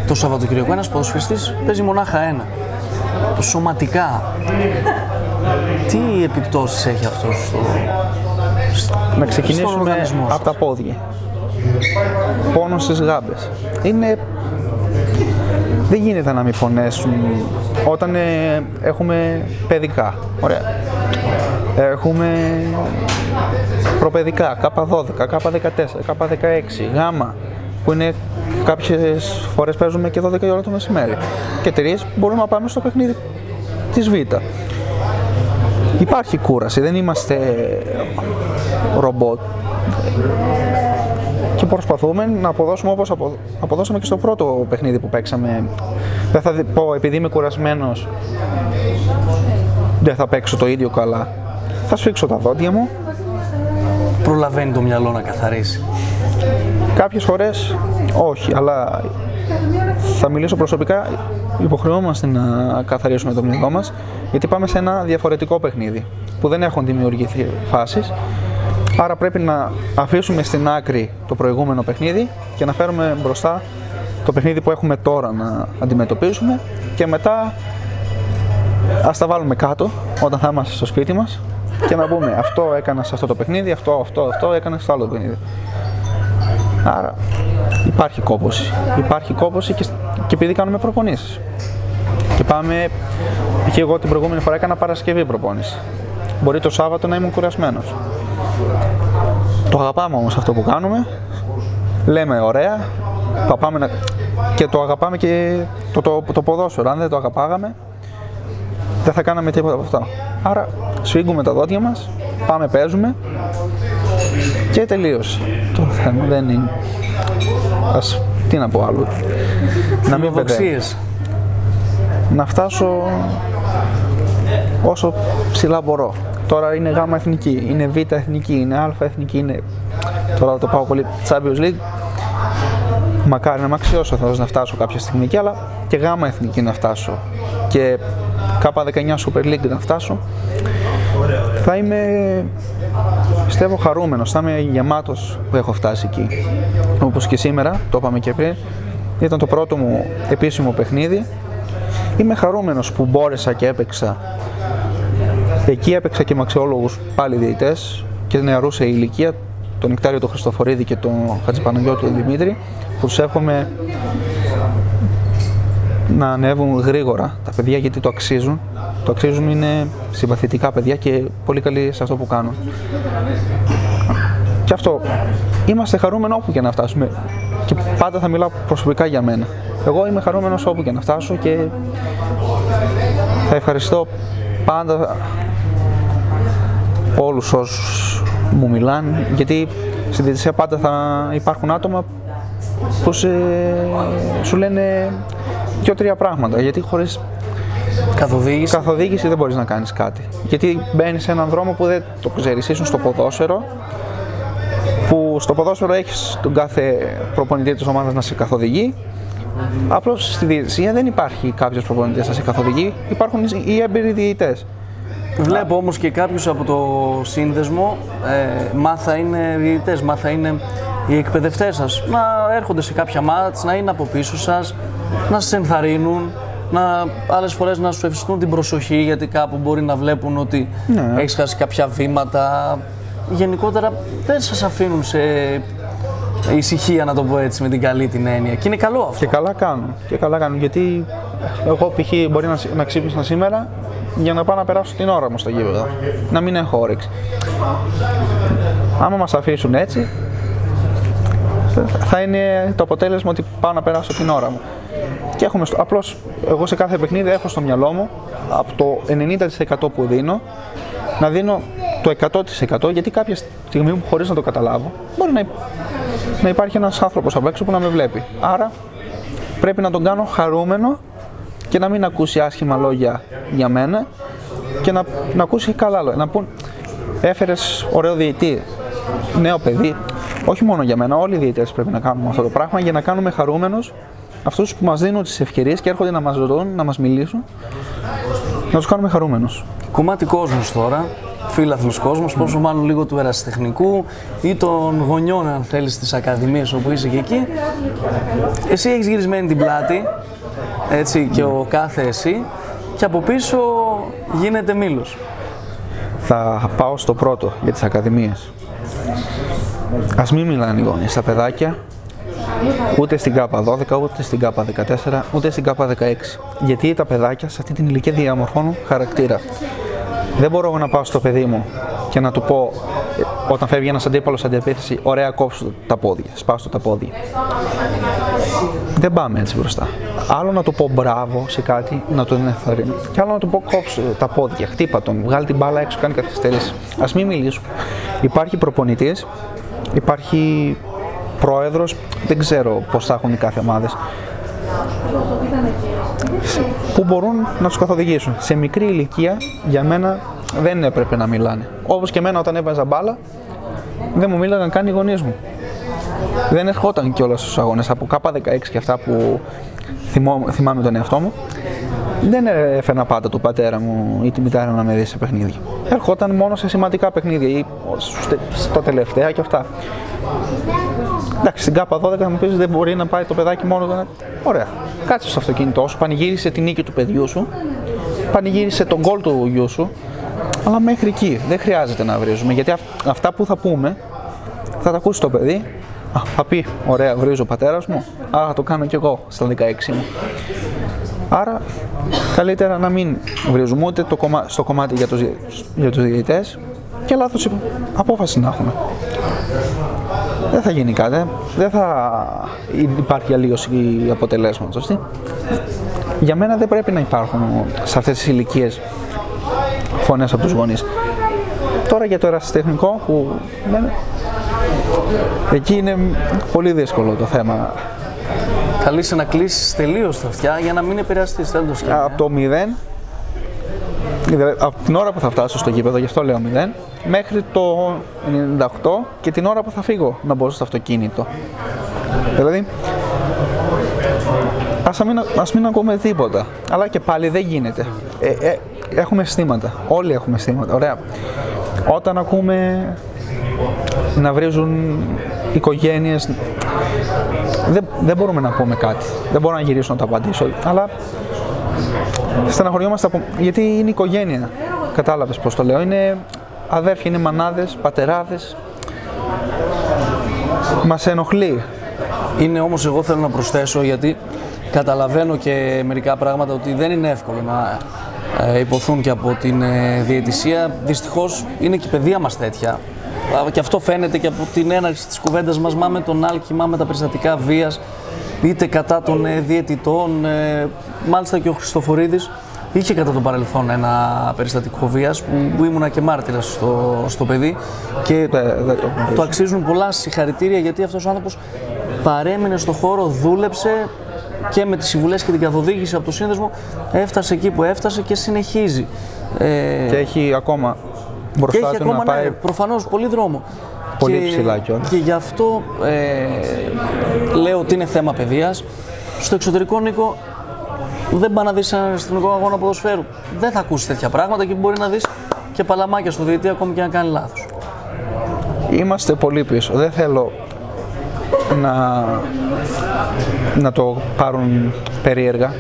το Σαββατοκύριακο. Ένας ποδοσφαιριστής παίζει μονάχα ένα. Σωματικά. Τι επιπτώσεις έχει αυτό στο. Να ξεκινήσουμε από τα πόδια. Πόνος στις γάμπες. Είναι δεν γίνεται να μην πονέσουν όταν ε, έχουμε παιδικά. Ωραία. Έχουμε προπαιδικά, K12, K14, K16, γάμα, που είναι κάποιες φορές παίζουμε και 12 ώρα το μεσημέρι. Και εταιρείε μπορούμε να πάμε στο παιχνίδι της Β. Υπάρχει κούραση, δεν είμαστε ρομπότ και προσπαθούμε να αποδώσουμε όπως αποδώσαμε και στο πρώτο παιχνίδι που παίξαμε. Δεν θα πω επειδή είμαι κουρασμένος δεν θα παίξω το ίδιο καλά. Θα σφίξω τα δόντια μου. Προλαβαίνει το μυαλό να καθαρίσει. Κάποιες φορές όχι, αλλά θα μιλήσω προσωπικά, υποχρεώμαστε να καθαρίσουμε το μυαλό μας, γιατί πάμε σε ένα διαφορετικό παιχνίδι, που δεν έχουν δημιουργηθεί φάσεις Άρα πρέπει να αφήσουμε στην άκρη το προηγούμενο παιχνίδι και να φέρουμε μπροστά το παιχνίδι που έχουμε τώρα να αντιμετωπίσουμε και μετά ας τα βάλουμε κάτω όταν θα είμαστε στο σπίτι μας και να πούμε αυτό έκανα σε αυτό το παιχνίδι, αυτό, αυτό, αυτό έκανα στο άλλο παιχνίδι. Άρα υπάρχει κόπωση. Υπάρχει κόπωση και, και επειδή κάνουμε προπονήσεις. Και πάμε, και εγώ την προηγούμενη φορά έκανα Παρασκευή προπόνηση. Μπορεί το Σάββατο να ήμουν κουρασμένος. Το αγαπάμε όμως αυτό που κάνουμε, λέμε ωραία, θα πάμε να... και το αγαπάμε και το, το, το ποδόσφαιρο. Αν δεν το αγαπάγαμε, δεν θα κάναμε τίποτα από αυτό. Άρα σφίγγουμε τα δόντια μας, πάμε παίζουμε και τελείωσε. Το θέμα δεν είναι. Ας, τι να πω άλλο. Να μην Να φτάσω όσο ψηλά μπορώ. Τώρα είναι γάμα εθνική, είναι β εθνική, είναι α εθνική, είναι. Τώρα το πάω πολύ Champions League. Μακάρι να μ' αξιώσω θα να φτάσω κάποια στιγμή εκεί, αλλά και γάμα εθνική να φτάσω. Και K19 Super League να φτάσω. Θα είμαι, πιστεύω, χαρούμενος, θα είμαι γεμάτος που έχω φτάσει εκεί. Όπως και σήμερα, το είπαμε και πριν, ήταν το πρώτο μου επίσημο παιχνίδι. Είμαι χαρούμενος που μπόρεσα και έπαιξα Εκεί έπαιξα και με αξιόλογους πάλι διαιτές και νεαρού σε ηλικία, τον Νεκτάριο του Χριστοφορίδη και τον Χατζηπαναγιώτου Δημήτρη, που τους εύχομαι να ανέβουν γρήγορα τα παιδιά γιατί το αξίζουν το αξίζουν, είναι συμπαθητικά παιδιά και πολύ καλοί σε αυτό που κάνουν. Και αυτό, είμαστε χαρούμενοι όπου και να φτάσουμε. Και πάντα θα μιλάω προσωπικά για μένα. Εγώ είμαι χαρούμενος όπου και να φτάσω και θα ευχαριστώ πάντα όλους όσους μου μιλάνε γιατί στη διαιτησία πάντα θα υπάρχουν άτομα που σου λένε δύο-τρία πράγματα. Γιατί χωρίς καθοδήγηση. καθοδήγηση δεν μπορείς να κάνεις κάτι. Γιατί μπαίνεις σε έναν δρόμο που δεν το ξέρεις. Ήσουν στο ποδόσφαιρο που στο ποδόσφαιρο έχεις τον κάθε προπονητή της ομάδας να σε καθοδηγεί. Απλώς στη διαιτησία δεν υπάρχει κάποιος προπονητής να σε καθοδηγεί, υπάρχουν οι έμπειροι διαιτητέ. Βλέπω όμως και κάποιους από το σύνδεσμο, ε, μάθα είναι διαιτητές, μάθα είναι οι εκπαιδευτές σας. Να έρχονται σε κάποια μάτς, να είναι από πίσω σας, να σας ενθαρρύνουν, να άλλες φορές να σου ευστούν την προσοχή γιατί κάπου μπορεί να βλέπουν ότι ναι. έχεις χάσει κάποια βήματα. Γενικότερα δεν σας αφήνουν σε ησυχία να το πω έτσι με την καλή την έννοια. Και είναι καλό αυτό. Και καλά κάνουν. Και καλά κάνουν γιατί εγώ π.χ. μπορεί να, να ξύπνησα σήμερα για να πάω να περάσω την ώρα μου στο γήπεδο. Να μην έχω όρεξη. Άμα μας αφήσουν έτσι, θα είναι το αποτέλεσμα ότι πάω να περάσω την ώρα μου. Και έχουμε, απλώς εγώ σε κάθε παιχνίδι έχω στο μυαλό μου από το 90% που δίνω να δίνω το 100% γιατί κάποια στιγμή που χωρίς να το καταλάβω μπορεί να, να υπάρχει ένας άνθρωπος απ' έξω που να με βλέπει. Άρα πρέπει να τον κάνω χαρούμενο και να μην ακούσει άσχημα λόγια για μένα και να, να ακούσει καλά λόγια. Να πούν έφερες ωραίο διαιτή, νέο παιδί. Όχι μόνο για μένα, όλοι οι διαιτητές πρέπει να κάνουμε αυτό το πράγμα για να κάνουμε χαρούμενους αυτούς που μας δίνουν τις ευκαιρίες και έρχονται να μας ρωτούν, να μας μιλήσουν, να τους κάνουμε χαρούμενους. Κομμάτι κόσμος τώρα, φίλαθλος κόσμος, πόσο μάλλον λίγο του ερασιτεχνικού ή των γονιών, αν θέλεις, της Ακαδημίας όπου είσαι και εκεί. Εσύ έχεις γυρισμένη την πλάτη, έτσι και ο κάθε εσύ, και από πίσω γίνεται μήλος. Θα πάω στο πρώτο για τις Ακαδημίες. Ας μην μιλάνε οι γονείς στα παιδάκια, ούτε στην ΚΑΠΑ 12, ούτε στην ΚΑΠΑ 14, ούτε στην ΚΑΠΑ 16. Γιατί τα παιδάκια σε αυτή την ηλικία διαμορφώνουν χαρακτήρα. Δεν μπορώ εγώ να πάω στο παιδί μου και να του πω όταν φεύγει ένας αντίπαλος αντιπίθεση, ωραία κόψω τα πόδια, σπάσω τα πόδια. Δεν πάμε έτσι μπροστά. Άλλο να του πω μπράβο σε κάτι, να τον ενθαρρύνω. Και άλλο να του πω κόψω τα πόδια, χτύπα τον, βγάλει την μπάλα έξω, κάνει καθυστερήσεις. Α μην μιλήσουμε. Υπάρχει προπονητής, υπάρχει πρόεδρος, δεν ξέρω πώς θα έχουν οι κάθε ομάδες που μπορούν να τους καθοδηγήσουν. Σε μικρή ηλικία για μένα δεν έπρεπε να μιλάνε. Όπως και εμένα όταν έβαζα μπάλα, δεν μου μίλαγαν καν οι γονείς μου. Δεν ερχόταν κιόλας στους αγώνες από K16 και αυτά που θυμάμαι τον εαυτό μου. Δεν έφερνα πάντα του πατέρα μου ή τη μητέρα μου να με δει σε παιχνίδια. Ερχόταν μόνο σε σημαντικά παιχνίδια ή στα τελευταία και αυτά. Εντάξει, στην ΚΑΠΑ 12 θα μου πεις δεν μπορεί να πάει το παιδάκι μόνο του. Ωραία. Κάτσε στο αυτοκίνητό σου, πανηγύρισε την νίκη του παιδιού σου, πανηγύρισε τον γκολ του γιού σου, αλλά μέχρι εκεί δεν χρειάζεται να βρίζουμε. Γιατί αυτά που θα πούμε θα τα ακούσει το παιδί. Α, θα πει: Ωραία, βρίζω ο πατέρας μου. Άρα θα το κάνω κι εγώ στα 16 μου. Άρα καλύτερα να μην βρίζουμε ούτε το κομμά... στο κομμάτι για τους, για τους διαιτητές και λάθος απόφαση να έχουμε δεν θα γίνει κάτι. Δεν θα υπάρχει αλλίωση αποτελέσματος. Για μένα δεν πρέπει να υπάρχουν σε αυτές τις ηλικίες φωνές από τους γονείς. Τώρα για το ερασιτεχνικό που λένε, εκεί είναι πολύ δύσκολο το θέμα. Καλείσαι να κλείσει τελείως τα αυτιά για να μην επηρεαστείς. Από το 0 από την ώρα που θα φτάσω στο γήπεδο, γι' αυτό λέω 0, μέχρι το 98 και την ώρα που θα φύγω να μπω στο αυτοκίνητο. Δηλαδή, ας μην, ας μην ακούμε τίποτα. Αλλά και πάλι δεν γίνεται. Ε, ε, έχουμε αισθήματα. Όλοι έχουμε αισθήματα. Ωραία. Όταν ακούμε να βρίζουν οικογένειες δεν, δεν μπορούμε να πούμε κάτι. Δεν μπορώ να γυρίσω να το απαντήσω. Αλλά στεναχωριόμαστε από... γιατί είναι οικογένεια. Κατάλαβες πώς το λέω. Είναι αδέρφια, είναι μανάδες, πατεράδες. Μας ενοχλεί. Είναι όμως εγώ θέλω να προσθέσω γιατί καταλαβαίνω και μερικά πράγματα ότι δεν είναι εύκολο να ε, υποθούν και από την ε, διαιτησία. Δυστυχώς είναι και η παιδεία μας τέτοια. Και αυτό φαίνεται και από την έναρξη της κουβέντας μας, μα με τον άλκη, με τα περιστατικά βίας, είτε κατά των ε, διαιτητών, ε, μάλιστα και ο Χριστοφορίδης. Είχε κατά το παρελθόν ένα περιστατικό βίας που, που ήμουνα και μάρτυρας στο, στο παιδί. Και Δεν- δεν το το αξίζουν πολλά συγχαρητήρια γιατί αυτός ο άνθρωπος παρέμεινε στο χώρο, δούλεψε και με τις συμβουλές και την καθοδήγηση από το σύνδεσμο. Έφτασε εκεί που έφτασε και συνεχίζει. Ε, Και έχει ακόμα και μπροστά έχει του ακόμα να πάει ναι, προφανώς πολύ δρόμο. Πολύ και, ψηλά κιόλας. Και γι' αυτό ε, λέω ότι είναι θέμα παιδείας. Στο εξωτερικό, Νίκο, δεν πάει να δεις έναν αστυνομικό αγώνα ποδοσφαίρου. Δεν θα ακούσεις τέτοια πράγματα και μπορεί να δεις και παλαμάκια στο διαιτή ακόμη και να κάνει λάθος. Είμαστε πολύ πίσω. Δεν θέλω να, να το πάρουν περίεργα.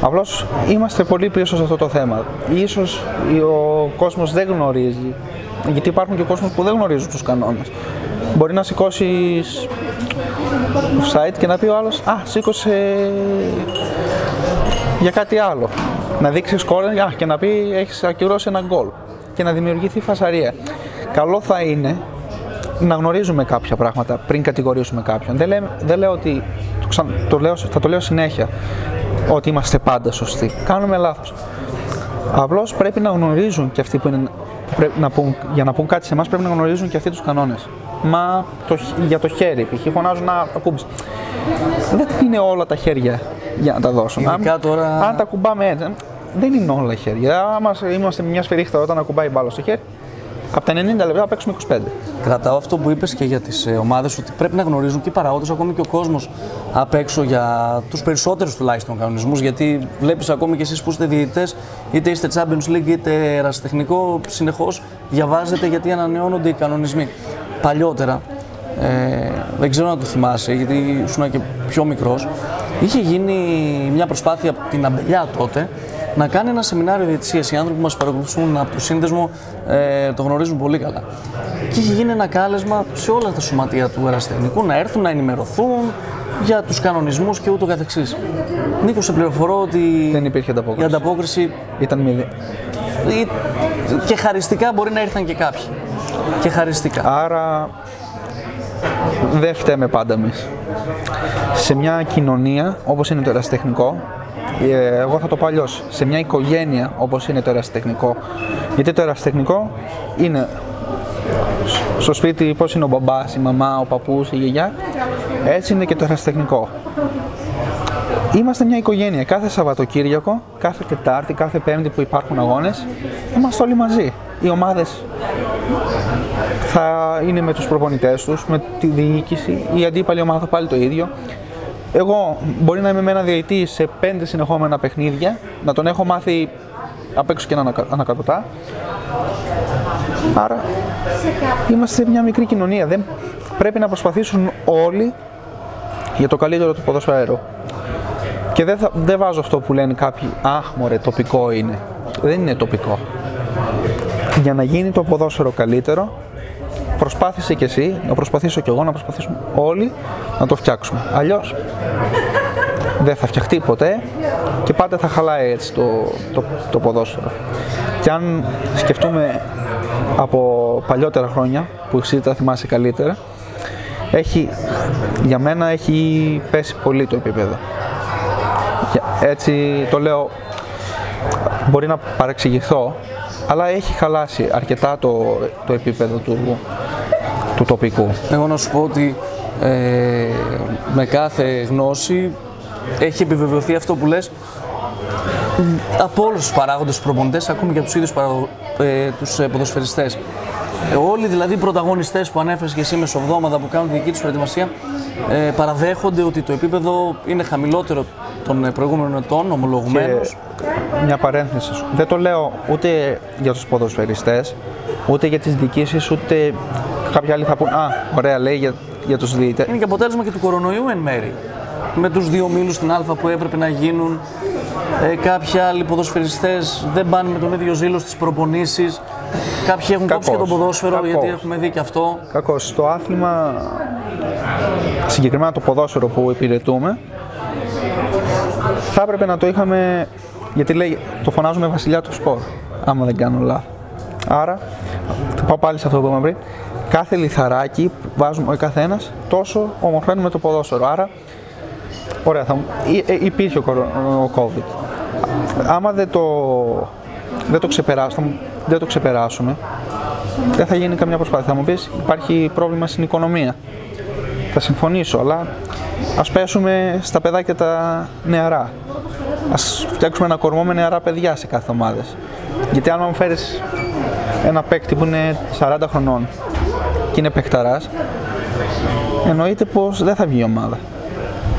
Απλώς είμαστε πολύ πίσω σε αυτό το θέμα. Ίσως ο κόσμος δεν γνωρίζει, γιατί υπάρχουν και κόσμος που δεν γνωρίζουν τους κανόνες. Μπορεί να σηκώσεις site και να πει ο άλλος «Α, σήκωσε για κάτι άλλο». Να δείξει σκόρ α, και να πει «Έχεις ακυρώσει ένα γκολ» και να δημιουργηθεί φασαρία. Καλό θα είναι να γνωρίζουμε κάποια πράγματα πριν κατηγορήσουμε κάποιον. Δεν, λέμε, δεν λέω ότι, το, ξα- το λέω, θα το λέω συνέχεια, ότι είμαστε πάντα σωστοί. Κάνουμε λάθος. Απλώς πρέπει να γνωρίζουν και αυτοί που είναι, που πρέπει να πούν, για να πούν κάτι σε εμάς πρέπει να γνωρίζουν και αυτοί τους κανόνες. Μα το, χ- για το χέρι, π.χ. φωνάζουν να τα κούμπεις. Δεν είναι όλα τα χέρια για να τα δώσουν. Ειδικά Αν- τώρα- Αν τα κουμπάμε έτσι, δεν είναι όλα χέρια. Άμα είμαστε μια σφυρίχτα όταν ακουμπάει μπάλα στο χέρι, από τα 90 λεπτά θα παίξουμε 25. Κρατάω αυτό που είπες και για τις ε, ομάδες ότι πρέπει να γνωρίζουν και οι παράγοντες, ακόμη και ο κόσμος απ' έξω για τους περισσότερους τουλάχιστον κανονισμούς γιατί βλέπεις ακόμη και εσείς που είστε διαιτητές είτε είστε Champions League είτε ερασιτεχνικό συνεχώς διαβάζετε γιατί ανανεώνονται οι κανονισμοί. Παλιότερα, ε, δεν ξέρω να το θυμάσαι γιατί ήσουν και πιο μικρός, είχε γίνει μια προσπάθεια από την αμπελιά τότε να κάνει ένα σεμινάριο διαιτησίας. Οι άνθρωποι που μας παρακολουθούν από το σύνδεσμο ε, το γνωρίζουν πολύ καλά. Και είχε γίνει ένα κάλεσμα σε όλα τα σωματεία του ερασιτεχνικού να έρθουν να ενημερωθούν για τους κανονισμούς και ούτω καθεξής. Νίκος, σε πληροφορώ ότι Δεν υπήρχε η ανταπόκριση. ανταπόκριση Ήταν μηδέ. ή- και χαριστικά μπορεί να ήρθαν και κάποιοι. Και χαριστικά. Άρα δεν φταίμε πάντα εμείς. Σε μια κοινωνία όπως είναι το ερασιτεχνικό, ε, εγώ θα το πω αλλιώς, σε μια οικογένεια όπως είναι το ερασιτεχνικό, γιατί το ερασιτεχνικό είναι στο σπίτι πώς είναι ο μπαμπάς, η μαμά, ο παππούς, η γιαγιά, έτσι είναι και το ερασιτεχνικό. Είμαστε μια οικογένεια. Κάθε Σαββατοκύριακο, κάθε Τετάρτη, κάθε Πέμπτη που υπάρχουν αγώνες, είμαστε όλοι μαζί. Οι ομάδες θα είναι με τους προπονητές τους, με τη διοίκηση, η αντίπαλη ομάδα πάλι το ίδιο. Εγώ μπορεί να είμαι με ένα διαιτή σε πέντε συνεχόμενα παιχνίδια, να τον έχω μάθει απ' έξω και να ανακα- ανακατοτά. Άρα είμαστε μια μικρή κοινωνία. Δεν πρέπει να προσπαθήσουν όλοι για το καλύτερο του ποδοσφαίρου. Και δεν, θα, δεν βάζω αυτό που λένε κάποιοι, αχ μωρέ τοπικό είναι. Δεν είναι τοπικό. Για να γίνει το ποδόσφαιρο καλύτερο, προσπάθησε και εσύ, να προσπαθήσω και εγώ, να προσπαθήσουμε όλοι να το φτιάξουμε. Αλλιώς δεν θα φτιαχτεί ποτέ και πάντα θα χαλάει έτσι το, το, το ποδόσφαιρο. Και αν σκεφτούμε από παλιότερα χρόνια, που εσύ τα θυμάσαι καλύτερα, έχει, για μένα έχει πέσει πολύ το επίπεδο. Για- Έτσι το λέω, μπορεί να παρεξηγηθώ, αλλά έχει χαλάσει αρκετά το, το επίπεδο του, του τοπικού. Εγώ να σου πω ότι ε, με κάθε γνώση έχει επιβεβαιωθεί αυτό που λες από όλους τους παράγοντες, τους προπονητές, ακόμη και από τους ίδιους παραγω... ε, τους ε, ποδοσφαιριστές. Ε, όλοι δηλαδή οι πρωταγωνιστές που ανέφερες και εσύ μεσοβδόμαδα που κάνουν τη δική τους προετοιμασία ε, παραδέχονται ότι το επίπεδο είναι χαμηλότερο των ε, προηγούμενων ετών, ομολογουμένως. Μια παρένθεση σου. Δεν το λέω ούτε για τους ποδοσφαιριστές, ούτε για τις διοικήσεις, ούτε κάποιοι άλλοι θα πούν «Α, ωραία λέει για, για τους διαιτητές». Είναι και αποτέλεσμα και του κορονοϊού εν μέρη. Με τους δύο μήλους στην Α που έπρεπε να γίνουν. Ε, κάποιοι άλλοι ποδοσφαιριστές δεν πάνε με τον ίδιο ζήλος στις προπονήσεις. Κάποιοι έχουν κόψει και Κακώς. το ποδόσφαιρο Κακώς. γιατί έχουμε δει και αυτό. Κακώς, στο άθλημα, συγκεκριμένα το ποδόσφαιρο που υπηρετούμε, θα έπρεπε να το είχαμε Γιατί λέει, το φωνάζουμε βασιλιά του σπορ, άμα δεν κάνω λάθος. Άρα, θα πάω πάλι σε αυτό που είπαμε πριν, κάθε λιθαράκι που βάζουμε ο καθένας τόσο ομορφαίνουμε με το ποδόσφαιρο. Άρα, ωραία, θα, ε, ε, υπήρχε ο, ο COVID. Άμα δεν το, δεν το, ξεπεράσουμε, δεν το ξεπεράσουμε, δεν θα γίνει καμιά προσπάθεια. Θα μου πεις υπάρχει πρόβλημα στην οικονομία. Θα συμφωνήσω, αλλά ας πέσουμε στα παιδάκια τα νεαρά. Ας φτιάξουμε ένα κορμό με νεαρά παιδιά σε κάθε ομάδα. Γιατί αν μου φέρεις ένα παίκτη που είναι 40 χρονών και είναι παικταράς, εννοείται πως δεν θα βγει η ομάδα.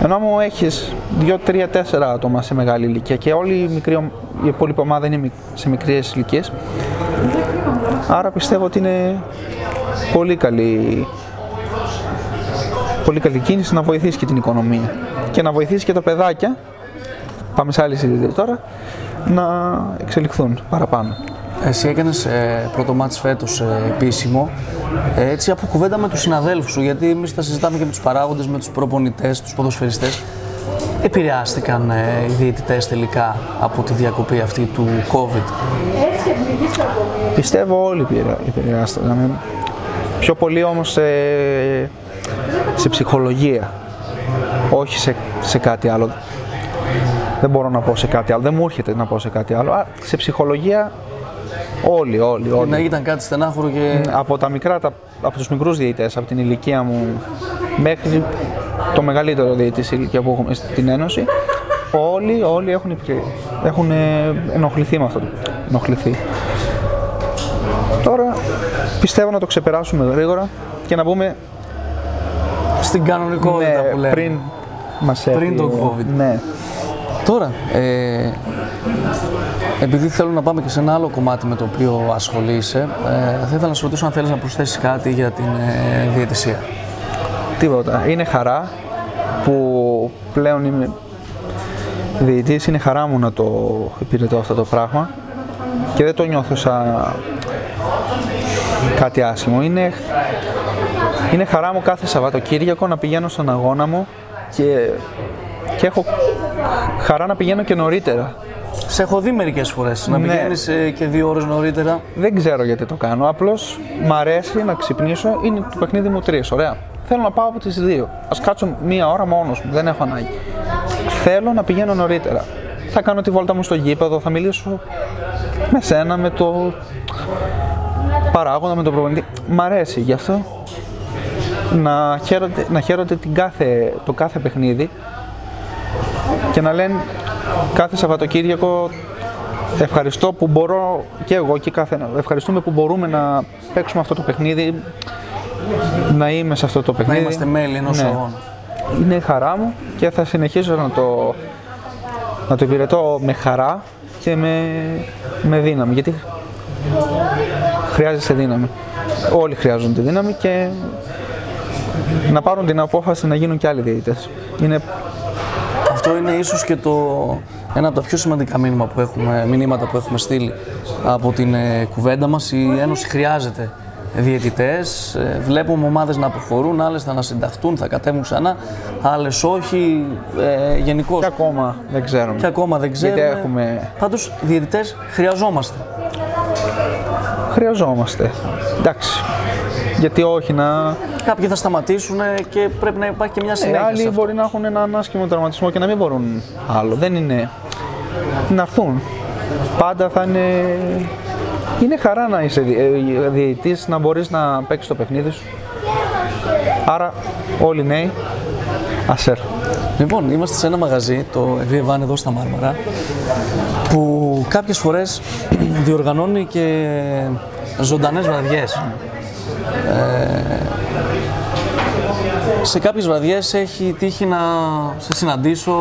Ενώ μου έχεις 2, 3, 4 άτομα σε μεγάλη ηλικία και όλη η, μικρή, η υπόλοιπη ομάδα είναι σε μικρές ηλικίες. Άρα πιστεύω ότι είναι πολύ καλή, πολύ καλή κίνηση να βοηθήσει και την οικονομία και να βοηθήσει και τα παιδάκια, πάμε σε άλλη συζήτηση τώρα, να εξελιχθούν παραπάνω. Εσύ έκανες ε, πρώτο μάτς φέτος ε, επίσημο, ε, έτσι από κουβέντα με τους συναδέλφους σου, γιατί εμείς τα συζητάμε και με τους παράγοντες, με τους προπονητές, τους ποδοσφαιριστές. Επηρεάστηκαν ε, οι διαιτητές τελικά από τη διακοπή αυτή του COVID; Πιστεύω όλοι επηρεάστηκαν. Πιο πολύ όμως σε, σε ψυχολογία, όχι σε, σε κάτι άλλο. Δεν μπορώ να πω σε κάτι άλλο, δεν μου έρχεται να πω σε κάτι άλλο. Α, σε ψυχολογία Όλοι, όλοι, όλοι. Ναι, ήταν κάτι στενάχωρο και... Από τα μικρά, τα, από τους μικρούς διαιτητές, από την ηλικία μου μέχρι το μεγαλύτερο διαιτητή ηλικία που έχουμε στην Ένωση, όλοι, όλοι έχουν, έχουν ενοχληθεί με αυτό. Ενοχληθεί. Τώρα πιστεύω να το ξεπεράσουμε γρήγορα και να μπούμε στην κανονικότητα ναι, που λέμε. Πριν, μας πριν το COVID. Ναι. Τώρα, ε, επειδή θέλω να πάμε και σε ένα άλλο κομμάτι με το οποίο ασχολείσαι, ε, θα ήθελα να σου ρωτήσω αν θέλεις να προσθέσεις κάτι για την ε, διαιτησία. Τίποτα. Είναι χαρά που πλέον είμαι διαιτής, είναι χαρά μου να το υπηρετώ αυτό το πράγμα και δεν το νιώθω σαν κάτι άσχημο. Είναι, είναι χαρά μου κάθε Σαββατοκύριακο να πηγαίνω στον αγώνα μου και, και έχω χαρά να πηγαίνω και νωρίτερα σε έχω δει μερικές φορές να ναι. πηγαίνεις ε, και δύο ώρες νωρίτερα. Δεν ξέρω γιατί το κάνω. Απλώς μ' αρέσει να ξυπνήσω. Είναι το παιχνίδι μου τρεις. Ωραία. Θέλω να πάω από τις δύο. Α κάτσω μία ώρα μόνος μου. Δεν έχω ανάγκη. Θέλω να πηγαίνω νωρίτερα. Θα κάνω τη βόλτα μου στο γήπεδο. Θα μιλήσω με σένα, με το παράγοντα, με τον προπονητή. Μ' αρέσει γι' αυτό να χαίρονται, να χαίρονται την κάθε, το κάθε παιχνίδι και να λένε κάθε Σαββατοκύριακο ευχαριστώ που μπορώ και εγώ και κάθε ευχαριστούμε που μπορούμε να παίξουμε αυτό το παιχνίδι να είμαι σε αυτό το παιχνίδι. Να είμαστε μέλη ενός ναι. αγώνα. Είναι χαρά μου και θα συνεχίσω να το, να το υπηρετώ με χαρά και με, με δύναμη γιατί χρειάζεται δύναμη. Όλοι χρειάζονται δύναμη και να πάρουν την απόφαση να γίνουν και άλλοι διαιτητές. Είναι αυτό είναι ίσως και το, ένα από τα πιο σημαντικά μήνυμα που έχουμε, μηνύματα που έχουμε στείλει από την ε, κουβέντα μας. Η Ένωση χρειάζεται διαιτητές. Ε, βλέπουμε ομάδες να αποχωρούν, άλλες θα ανασυνταχτούν, θα κατέβουν ξανά, άλλες όχι. Ε, γενικώς. Και ακόμα δεν ξέρουμε. Και ακόμα δεν ξέρουμε. Γιατί έχουμε... Πάντως διαιτητές χρειαζόμαστε. Χρειαζόμαστε. Εντάξει. Γιατί όχι να Κάποιοι θα σταματήσουν και πρέπει να υπάρχει και μια συνέχεια. Ε, άλλοι μπορεί να έχουν έναν άσχημο τραυματισμό και να μην μπορούν άλλο. Δεν είναι. Να έρθουν. Πάντα θα είναι. Είναι χαρά να είσαι ε, διαιτητής, να μπορείς να παίξεις το παιχνίδι σου. Άρα όλοι νέοι, ασέρ. Λοιπόν, είμαστε σε ένα μαγαζί, το Evivan εδώ στα Μάρμαρα, που κάποιες φορές *clears throat* διοργανώνει και ζωντανές βραδιές. Ε, σε κάποιες βραδιές έχει τύχει να σε συναντήσω,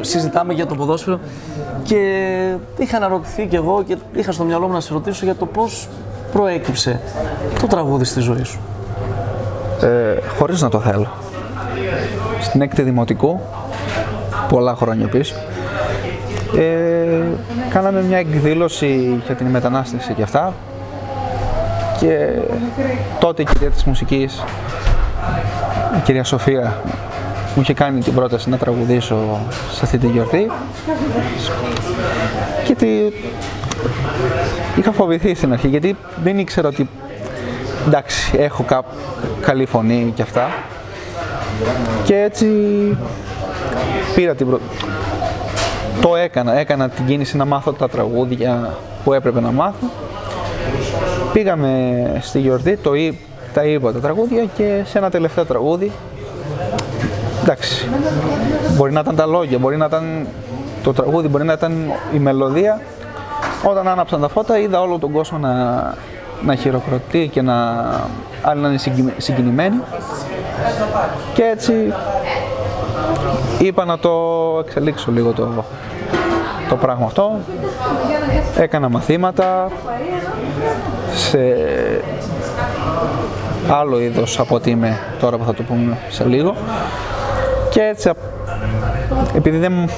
συζητάμε για το ποδόσφαιρο και είχα αναρωτηθεί κι εγώ και είχα στο μυαλό μου να σε ρωτήσω για το πώς προέκυψε το τραγούδι στη ζωή σου. Ε, χωρίς να το θέλω. Στην έκτη δημοτικού, πολλά χρόνια πίσω, ε, κάναμε μια εκδήλωση για την μετανάστευση και αυτά και τότε η κυρία της μουσικής η κυρία Σοφία μου είχε κάνει την πρόταση να τραγουδήσω σε αυτή τη γιορτή. Και τι... είχα φοβηθεί στην αρχή γιατί δεν ήξερα ότι εντάξει έχω κά... καλή φωνή και αυτά. Και έτσι πήρα την πρόταση. Το έκανα, έκανα την κίνηση να μάθω τα τραγούδια που έπρεπε να μάθω. Πήγαμε στη γιορτή, το, τα είπα τα τραγούδια και σε ένα τελευταίο τραγούδι εντάξει, μπορεί να ήταν τα λόγια, μπορεί να ήταν το τραγούδι, μπορεί να ήταν η μελωδία. Όταν άναψαν τα φώτα είδα όλο τον κόσμο να, να χειροκροτεί και να άλλοι να είναι συγκινημένοι και έτσι είπα να το εξελίξω λίγο το, το πράγμα αυτό. Έκανα μαθήματα σε άλλο είδος από ότι είμαι τώρα που θα το πούμε σε λίγο και έτσι επειδή δεν,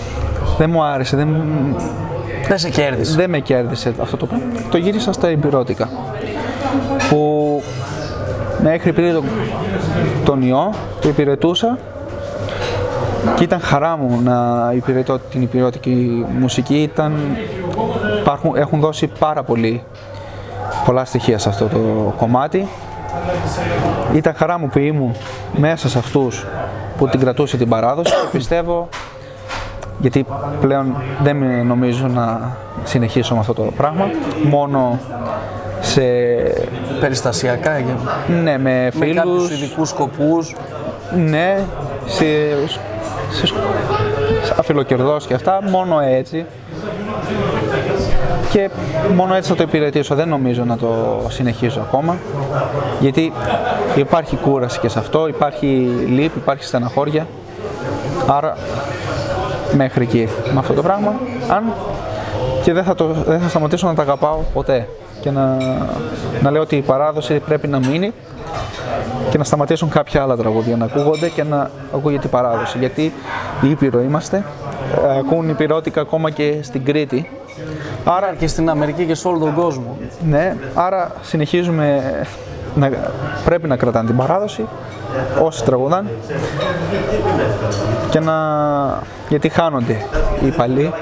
δεν μου άρεσε, δεν, δεν σε κέρδισε. Δεν με κέρδισε αυτό το πράγμα. Το γύρισα στα εμπειρώτικα που μέχρι πριν τον, τον ιό το υπηρετούσα και ήταν χαρά μου να υπηρετώ την υπηρετική μουσική. Ήταν, υπάρχουν, έχουν δώσει πάρα πολύ πολλά στοιχεία σε αυτό το κομμάτι. Ήταν χαρά μου που ήμουν μέσα σε αυτούς που την κρατούσε την παράδοση και πιστεύω γιατί πλέον δεν νομίζω να συνεχίσω με αυτό το πράγμα μόνο σε περιστασιακά ναι, με φίλους. με κάποιους ειδικούς σκοπούς. Ναι, σε, σε, σε αφιλοκερδός και αυτά μόνο έτσι και μόνο έτσι θα το υπηρετήσω. Δεν νομίζω να το συνεχίσω ακόμα. Γιατί υπάρχει κούραση και σε αυτό, υπάρχει λύπη, υπάρχει στεναχώρια. Άρα μέχρι εκεί με αυτό το πράγμα. Αν και δεν θα, το, δεν θα σταματήσω να τα αγαπάω ποτέ και να, να λέω ότι η παράδοση πρέπει να μείνει και να σταματήσουν κάποια άλλα τραγούδια να ακούγονται και να ακούγεται η παράδοση. Γιατί Ήπειρο είμαστε, ακούν υπηρώτικα ακόμα και στην Κρήτη Άρα και στην Αμερική και σε όλο τον κόσμο. Ναι, άρα συνεχίζουμε να, πρέπει να κρατάνε την παράδοση όσοι τραγουδάνε και να, γιατί χάνονται οι παλιοί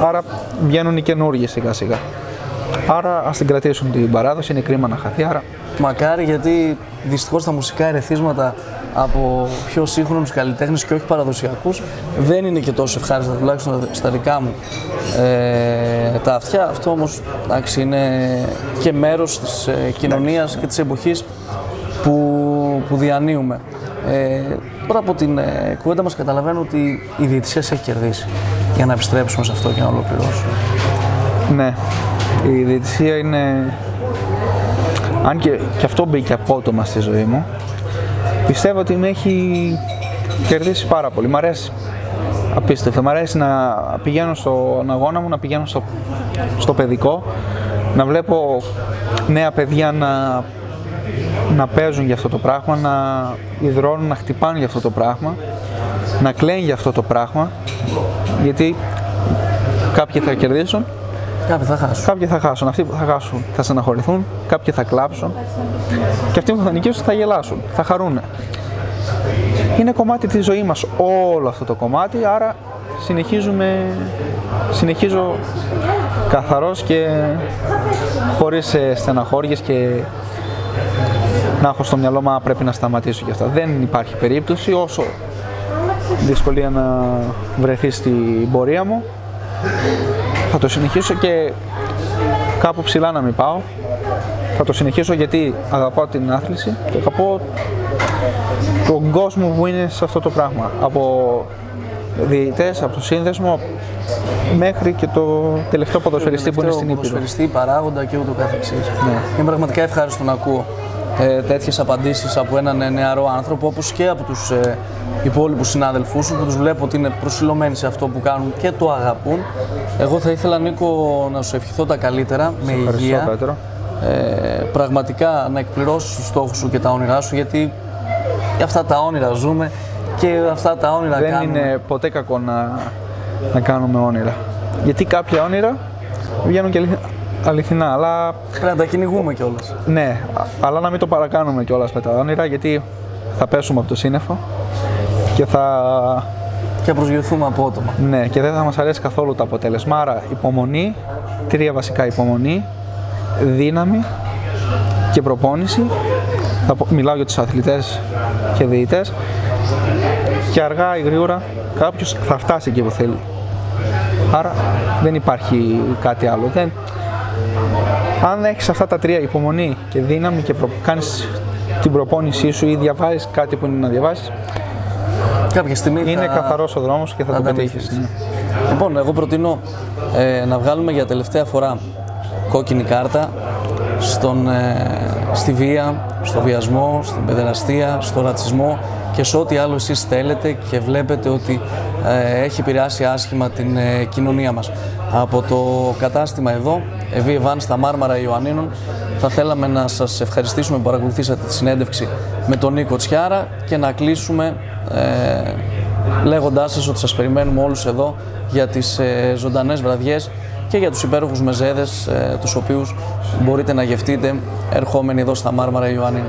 άρα βγαίνουν οι καινούργοι σιγά σιγά άρα ας την κρατήσουν την παράδοση, είναι κρίμα να χαθεί άρα Μακάρι γιατί δυστυχώς τα μουσικά ερεθίσματα από πιο σύγχρονους καλλιτέχνες και όχι παραδοσιακούς δεν είναι και τόσο ευχάριστα τουλάχιστον στα δικά μου ε, τα αυτιά. Αυτό όμως εντάξει, είναι και μέρος της ε, κοινωνίας και της εποχής που, που διανύουμε. Ε, τώρα από την ε, κουβέντα μας καταλαβαίνω ότι η διαιτησία σε έχει κερδίσει για να επιστρέψουμε σε αυτό και να ολοκληρώσουμε. Ναι, η διαιτησία είναι... Αν και, και αυτό μπήκε απότομα στη ζωή μου, πιστεύω ότι με έχει κερδίσει πάρα πολύ. Μ' αρέσει απίστευτο. Μ' αρέσει να πηγαίνω στον αγώνα μου, να πηγαίνω στο, στο παιδικό, να βλέπω νέα παιδιά να, να παίζουν για αυτό το πράγμα, να υδρώνουν, να χτυπάνε για αυτό το πράγμα, να κλαίνουν για αυτό το πράγμα, γιατί κάποιοι θα κερδίσουν, Κάποιοι θα χάσουν. Κάποιοι θα χάσουν. Αυτοί που θα χάσουν θα στεναχωρηθούν, κάποιοι θα κλάψουν και αυτοί που θα νικήσουν θα γελάσουν, θα χαρούν. Είναι κομμάτι της ζωής μας όλο αυτό το κομμάτι, άρα συνεχίζουμε, συνεχίζω καθαρός και χωρίς ε, στεναχώριες και να έχω στο μυαλό μου πρέπει να σταματήσω και αυτά. Δεν υπάρχει περίπτωση όσο δυσκολία να βρεθεί στην πορεία μου θα το συνεχίσω και κάπου ψηλά να μην πάω. Θα το συνεχίσω γιατί αγαπάω την άθληση και αγαπώ τον κόσμο που είναι σε αυτό το πράγμα. Από διαιτητές, από το σύνδεσμο μέχρι και το τελευταίο ποδοσφαιριστή που είναι στην Ήπειρο. Ποδοσφαιριστή, παράγοντα και ούτω καθεξής. Ναι. Είναι πραγματικά ευχάριστο να ακούω ε, τέτοιες απαντήσεις από έναν νεαρό άνθρωπο όπως και από τους ε, υπόλοιπους συνάδελφούς σου που τους βλέπω ότι είναι προσιλωμένοι σε αυτό που κάνουν και το αγαπούν. Εγώ θα ήθελα Νίκο να σου ευχηθώ τα καλύτερα με υγεία. Ε, πραγματικά να εκπληρώσεις τους στόχους σου και τα όνειρά σου γιατί αυτά τα όνειρα ζούμε και αυτά τα όνειρα Δεν κάνουμε. είναι ποτέ κακό να, να κάνουμε όνειρα. Γιατί κάποια όνειρα βγαίνουν και αληθινά, αλλά... Πρέπει να τα κυνηγούμε κιόλας. Ναι, αλλά να μην το παρακάνουμε κιόλας με τα όνειρα, γιατί θα πέσουμε από το σύννεφο και θα και προσγειωθούμε απότομα. Ναι, και δεν θα μας αρέσει καθόλου το αποτέλεσμα. Άρα υπομονή, τρία βασικά υπομονή, δύναμη και προπόνηση. Θα μιλάω για τους αθλητές και διαιτές. Και αργά ή γρήγορα κάποιος θα φτάσει εκεί που θέλει. Άρα δεν υπάρχει κάτι άλλο. Δεν... Αν έχεις αυτά τα τρία, υπομονή και δύναμη και προ... κάνεις την προπόνησή σου ή διαβάζεις κάτι που είναι να διαβάσεις, Κάποια στιγμή είναι θα... καθαρός ο δρόμος και θα, θα το πετύχεις. Ναι. Λοιπόν, εγώ προτείνω ε, να βγάλουμε για τελευταία φορά κόκκινη κάρτα στον, ε, στη βία, στο βιασμό, στην παιδεραστία, στο ρατσισμό και σε ό,τι άλλο εσείς θέλετε και βλέπετε ότι ε, έχει επηρεάσει άσχημα την ε, κοινωνία μας. Από το κατάστημα εδώ, Ευή Ευάν στα Μάρμαρα Ιωαννίνων, θα θέλαμε να σας ευχαριστήσουμε που παρακολουθήσατε τη συνέντευξη με τον Νίκο Τσιάρα και να κλείσουμε ε, λέγοντάς σας ότι σας περιμένουμε όλους εδώ για τις ε, ζωντανές βραδιές και για τους υπέροχους μεζέδες ε, τους οποίους μπορείτε να γευτείτε ερχόμενοι εδώ στα Μάρμαρα Ιωαννίνου.